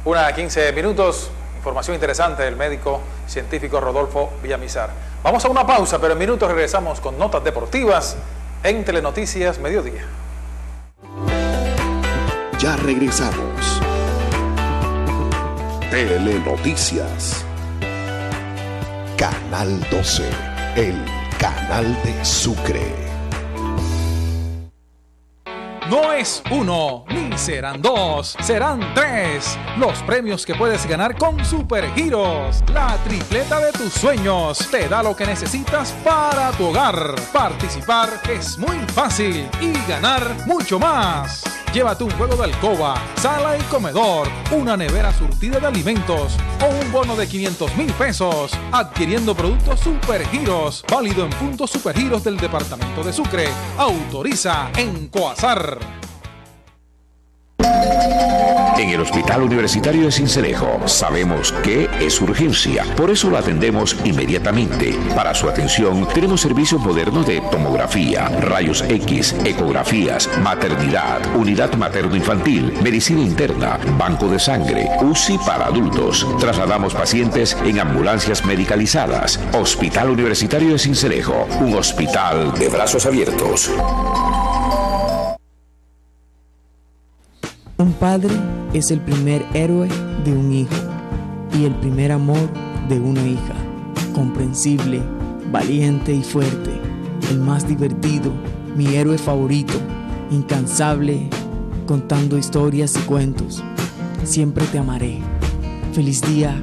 Una a 15 minutos, información interesante del médico científico Rodolfo Villamizar. Vamos a una pausa, pero en minutos regresamos con notas deportivas en Telenoticias Mediodía. Ya regresamos. Telenoticias. Canal 12, el canal de Sucre. No es uno, ni serán dos, serán tres. Los premios que puedes ganar con Supergiros. La tripleta de tus sueños te da lo que necesitas para tu hogar. Participar es muy fácil y ganar mucho más. Llévate un juego de alcoba, sala y comedor, una nevera surtida de alimentos o un bono de 500 mil pesos adquiriendo productos Supergiros, válido en puntos Supergiros del Departamento de Sucre. Autoriza en Coazar. En el Hospital Universitario de Cincelejo sabemos que es urgencia, por eso lo atendemos inmediatamente. Para su atención tenemos servicios modernos de tomografía, rayos X, ecografías, maternidad, unidad materno-infantil, medicina interna, banco de sangre, UCI para adultos. Trasladamos pacientes en ambulancias medicalizadas. Hospital Universitario de Cincelejo, un hospital de brazos abiertos. Un padre es el primer héroe de un hijo y el primer amor de una hija. Comprensible, valiente y fuerte, el más divertido, mi héroe favorito, incansable, contando historias y cuentos. Siempre te amaré. Feliz día,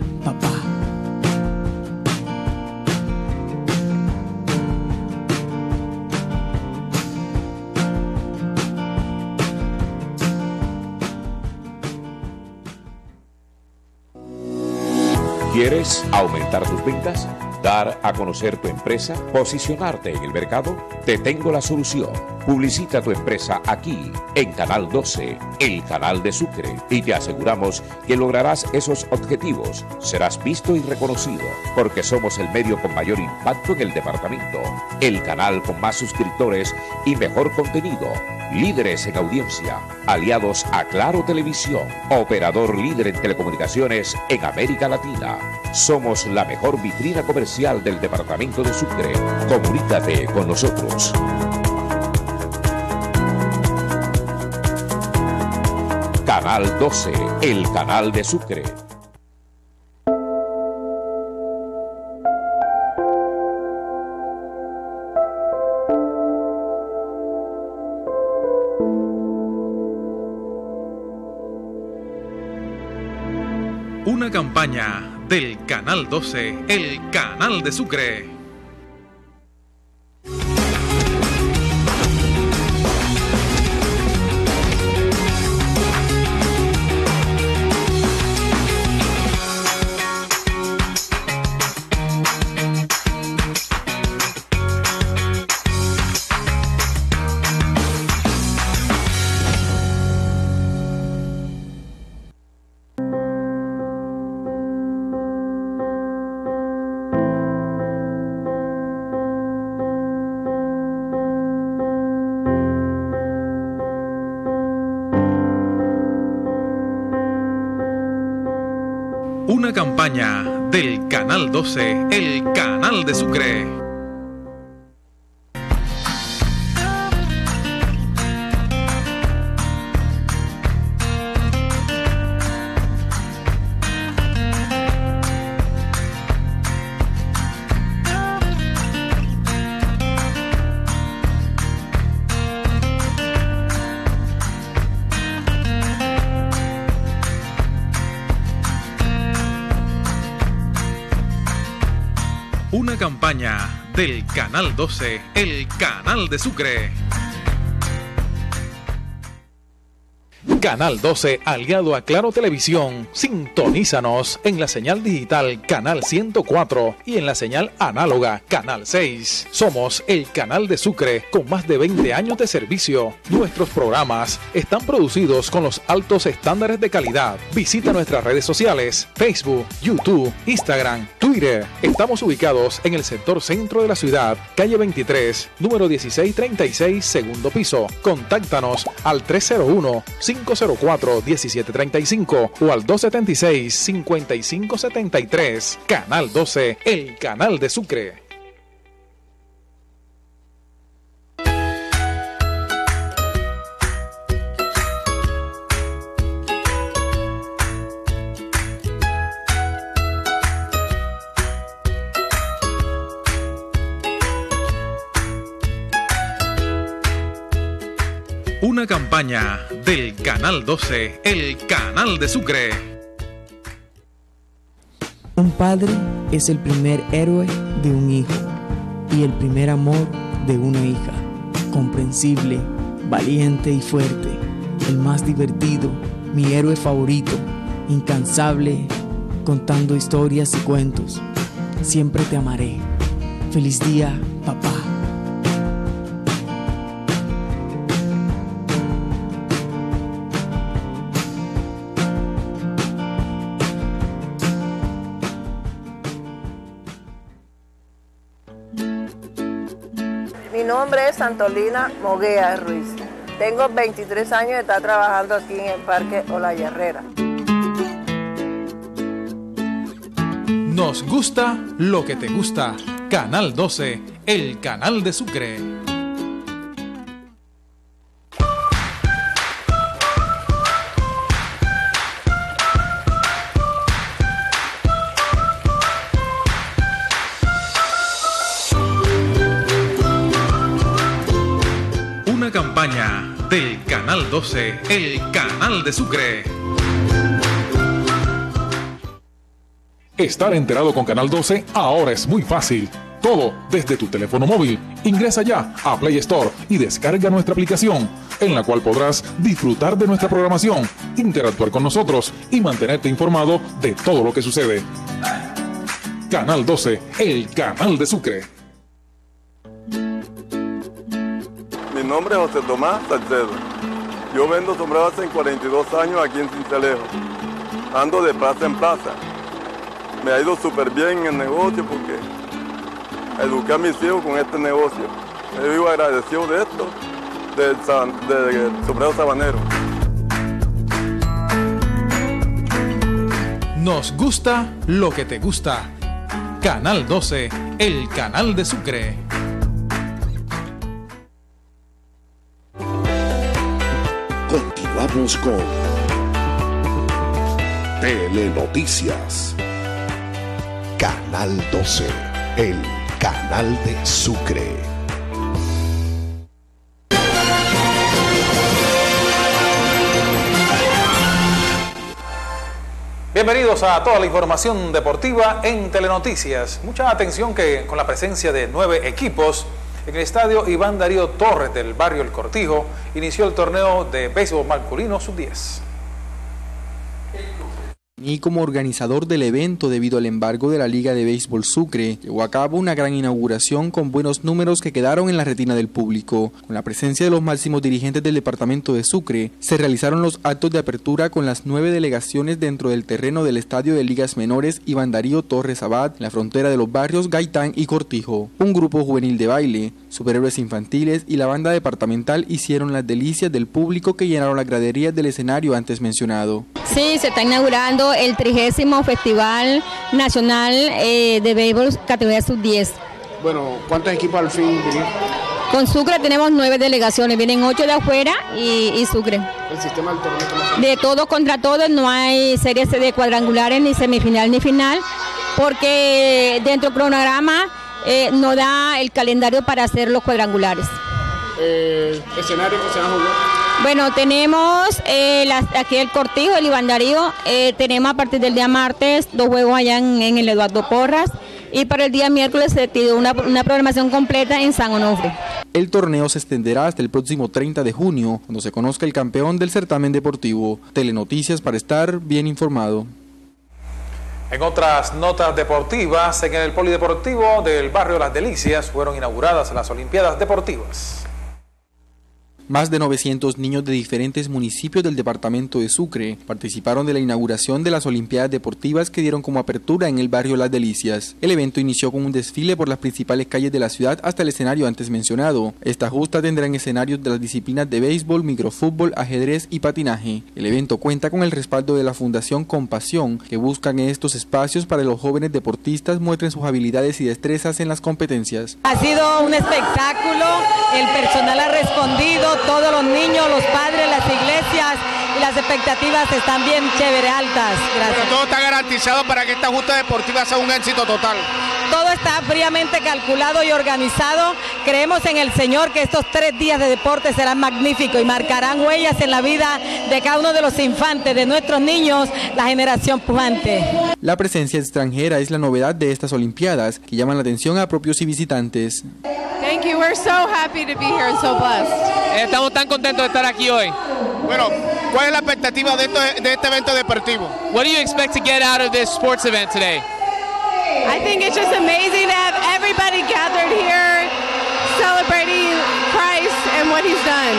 ¿Quieres aumentar tus ventas? ¿Dar a conocer tu empresa? ¿Posicionarte en el mercado? Te tengo la solución. Publicita tu empresa aquí, en Canal 12, el canal de Sucre, y te aseguramos que lograrás esos objetivos. Serás visto y reconocido, porque somos el medio con mayor impacto en el departamento, el canal con más suscriptores y mejor contenido líderes en audiencia, aliados a Claro Televisión, operador líder en telecomunicaciones en América Latina. Somos la mejor vitrina comercial del departamento de Sucre. Comunícate con nosotros. Canal 12, el canal de Sucre. Una campaña del Canal 12, el canal de Sucre. 12, el canal de Sucre. Del Canal 12, el canal de Sucre. Canal 12, aliado a Claro Televisión. Sintonízanos en la señal digital Canal 104 y en la señal análoga Canal 6. Somos el canal de Sucre con más de 20 años de servicio. Nuestros programas están producidos con los altos estándares de calidad. Visita nuestras redes sociales, Facebook, YouTube, Instagram, Twitter. Estamos ubicados en el sector centro de la ciudad, calle 23, número 1636, segundo piso. Contáctanos al 301 5 504-1735 o al 276-5573. Canal 12, el canal de Sucre. Campaña del Canal 12, el canal de Sucre. Un padre es el primer héroe de un hijo y el primer amor de una hija. Comprensible, valiente y fuerte, el más divertido, mi héroe favorito, incansable, contando historias y cuentos. Siempre te amaré. Feliz día, papá. Santolina Moguea Ruiz. Tengo 23 años de estar trabajando aquí en el Parque Herrera. Nos gusta lo que te gusta. Canal 12, el canal de Sucre. Canal 12, el canal de Sucre. Estar enterado con Canal 12 ahora es muy fácil. Todo desde tu teléfono móvil. Ingresa ya a Play Store y descarga nuestra aplicación, en la cual podrás disfrutar de nuestra programación, interactuar con nosotros y mantenerte informado de todo lo que sucede. Canal 12, el canal de Sucre. Mi nombre es José Tomás Salcedo. Yo vendo sombreros hace 42 años aquí en Cincelejo. Ando de plaza en plaza. Me ha ido súper bien en el negocio porque eduqué a mis hijos con este negocio. He vivo agradecido de esto, del, sombrero sabanero. Nos gusta lo que te gusta. Canal 12, el canal de Sucre. Continuamos con Telenoticias. Canal 12, el canal de Sucre. Bienvenidos a toda la información deportiva en Telenoticias. Mucha atención que con la presencia de nueve equipos en el estadio Iván Darío Torres del barrio El Cortijo inició el torneo de béisbol masculino sub-10 y como organizador del evento debido al embargo de la Liga de Béisbol Sucre, llevó a cabo una gran inauguración con buenos números que quedaron en la retina del público. Con la presencia de los máximos dirigentes del departamento de Sucre, se realizaron los actos de apertura con las nueve delegaciones dentro del terreno del Estadio de Ligas Menores Iván Darío Torres Abad, en la frontera de los barrios Gaitán y Cortijo. Un grupo juvenil de baile, superhéroes infantiles y la banda departamental hicieron las delicias del público que llenaron las graderías del escenario antes mencionado. Sí, se está inaugurando el trigésimo Festival Nacional eh, de Béisbol categoría sub-10. Bueno, ¿cuántos equipos al fin vinieron? Con Sucre tenemos nueve delegaciones, vienen ocho de afuera y, Sucre. ¿El sistema del torneo De todo contra todo, no hay series de cuadrangulares, ni semifinal ni final, porque dentro del cronograma eh, no da el calendario para hacer los cuadrangulares. Eh, ¿Escenario que se va a jugar? Bueno, tenemos eh, aquí el Cortijo, el Iván Darío, eh, tenemos a partir del día martes dos juegos allá en, el Eduardo Porras y para el día miércoles se tiene una, una, programación completa en San Onofre. El torneo se extenderá hasta el próximo 30 de junio, cuando se conozca el campeón del certamen deportivo. Telenoticias para estar bien informado. En otras notas deportivas, en el Polideportivo del barrio Las Delicias fueron inauguradas las Olimpiadas Deportivas. Más de 900 niños de diferentes municipios del departamento de Sucre participaron de la inauguración de las Olimpiadas Deportivas que dieron como apertura en el barrio Las Delicias. El evento inició con un desfile por las principales calles de la ciudad hasta el escenario antes mencionado. Esta justa tendrá en escenarios de las disciplinas de béisbol, microfútbol, ajedrez y patinaje. El evento cuenta con el respaldo de la Fundación Compasión, que buscan estos espacios para que los jóvenes deportistas muestren sus habilidades y destrezas en las competencias. Ha sido un espectáculo, el personal ha respondido, todos los niños, los padres, las iglesias y las expectativas están bien chévere, altas. Gracias. todo está garantizado para que esta justa deportiva sea un éxito total. Todo está fríamente calculado y organizado. Creemos en el Señor que estos tres días de deporte serán magníficos y marcarán huellas en la vida de cada uno de los infantes, de nuestros niños, la generación pujante. La presencia extranjera es la novedad de estas Olimpiadas que llaman la atención a propios y visitantes. Thank you. We're so happy to be here and so blessed. Estamos tan contentos de estar aquí hoy. Bueno, ¿cuál es la expectativa de, esto, de este evento deportivo? What do you expect to get out of this sports event today? I think it's just amazing to have everybody gathered here celebrating Christ and what he's done.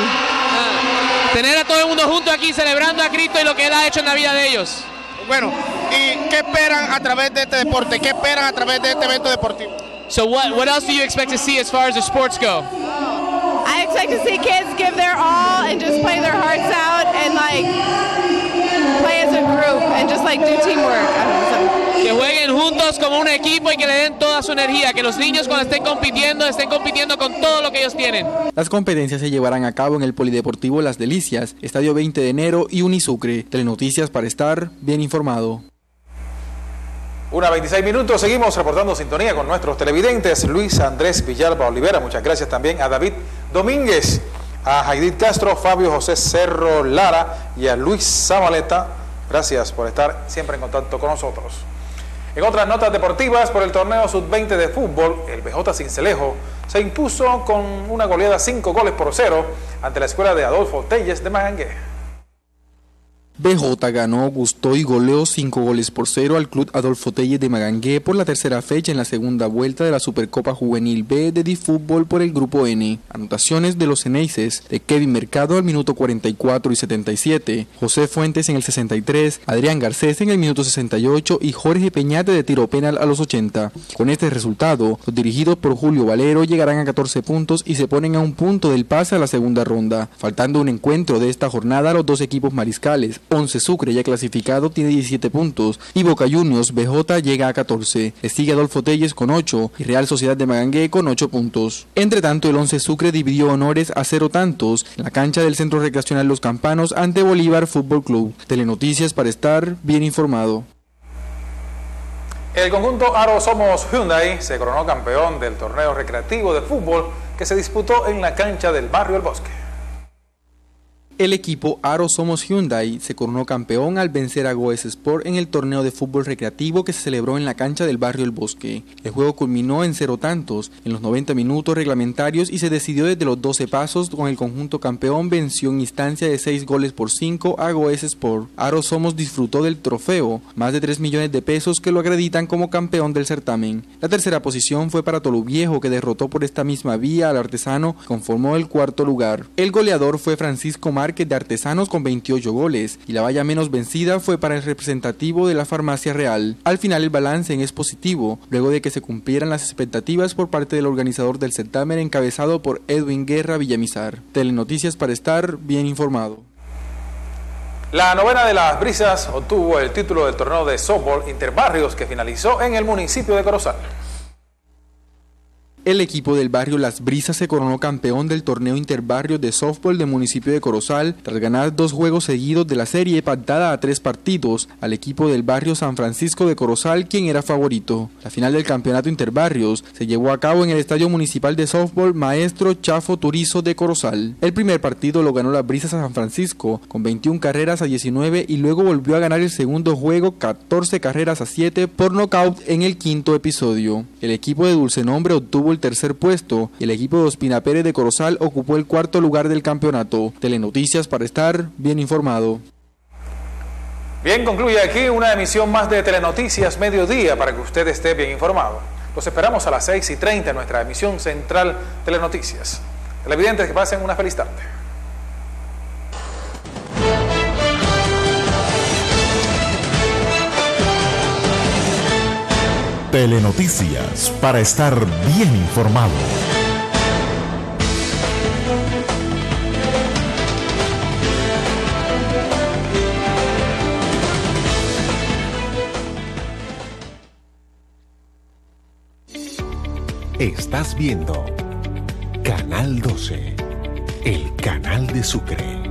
Ah, tener a todo el mundo junto aquí celebrando a Cristo y lo que él ha hecho en la vida de ellos. Bueno, ¿y qué esperan a través de este deporte? ¿Qué esperan a través de este evento deportivo? So what what else do you expect to see as far as the sports go? I expect to see kids give their all and just play their hearts out and like play as a group and just like do teamwork. Que jueguen juntos como un equipo y que le den toda su energía, que los niños cuando estén compitiendo estén compitiendo con todo lo que ellos tienen. Las competencias se llevarán a cabo en el Polideportivo Las Delicias, Estadio 20 de enero y Unisucre. Telenoticias para estar bien informado. Una 26 minutos, seguimos reportando sintonía con nuestros televidentes. Luis Andrés Villalba Olivera, muchas gracias también a David Domínguez, a Jaidit Castro, Fabio José Cerro Lara y a Luis Zabaleta. Gracias por estar siempre en contacto con nosotros. En otras notas deportivas, por el torneo sub-20 de fútbol, el BJ Cincelejo se impuso con una goleada 5 goles por 0 ante la escuela de Adolfo Telles de Magangué. BJ ganó, gustó y goleó 5 goles por 0 al club Adolfo Telles de Magangué por la tercera fecha en la segunda vuelta de la Supercopa Juvenil B de Fútbol por el Grupo N. Anotaciones de los Eneises de Kevin Mercado al minuto 44 y 77, José Fuentes en el 63, Adrián Garcés en el minuto 68 y Jorge Peñate de tiro penal a los 80. Con este resultado, los dirigidos por Julio Valero llegarán a 14 puntos y se ponen a un punto del pase a la segunda ronda. Faltando un encuentro de esta jornada, los dos equipos mariscales, Once Sucre ya clasificado tiene 17 puntos y Boca Juniors BJ llega a 14. Le Adolfo Telles con 8 y Real Sociedad de Magangué con 8 puntos. Entre tanto, el Once Sucre dividió honores a cero tantos en la cancha del Centro Recreacional Los Campanos ante Bolívar Fútbol Club. Telenoticias para estar bien informado. El conjunto Aro Somos Hyundai se coronó campeón del torneo recreativo de fútbol que se disputó en la cancha del barrio El Bosque. El equipo Aro Somos Hyundai se coronó campeón al vencer a Goes Sport en el torneo de fútbol recreativo que se celebró en la cancha del barrio El Bosque. El juego culminó en cero tantos en los 90 minutos reglamentarios y se decidió desde los 12 pasos con el conjunto campeón venció en instancia de 6 goles por 5 a Goes Sport. Aro Somos disfrutó del trofeo, más de 3 millones de pesos que lo acreditan como campeón del certamen. La tercera posición fue para Viejo que derrotó por esta misma vía al artesano conformó el cuarto lugar. El goleador fue Francisco Mar de artesanos con 28 goles y la valla menos vencida fue para el representativo de la Farmacia Real. Al final el balance es positivo, luego de que se cumplieran las expectativas por parte del organizador del certamen encabezado por Edwin Guerra Villamizar. Telenoticias para estar bien informado. La novena de las brisas obtuvo el título del torneo de softball interbarrios que finalizó en el municipio de Corozal. El equipo del barrio Las Brisas se coronó campeón del torneo interbarrio de softball del municipio de Corozal tras ganar dos juegos seguidos de la serie pactada a tres partidos al equipo del barrio San Francisco de Corozal, quien era favorito. La final del campeonato interbarrios se llevó a cabo en el Estadio Municipal de Softball Maestro Chafo Turizo de Corozal. El primer partido lo ganó Las Brisas a San Francisco con 21 carreras a 19 y luego volvió a ganar el segundo juego 14 carreras a 7 por nocaut en el quinto episodio. El equipo de Dulce Nombre obtuvo tercer puesto el equipo de Ospina Pérez de Corozal ocupó el cuarto lugar del campeonato. Telenoticias para estar bien informado. Bien, concluye aquí una emisión más de Telenoticias Mediodía para que usted esté bien informado. Los esperamos a las 6 y 30 en nuestra emisión central Telenoticias. Televidentes, que pasen una feliz tarde. Telenoticias para estar bien informado. Estás viendo Canal 12, el canal de Sucre.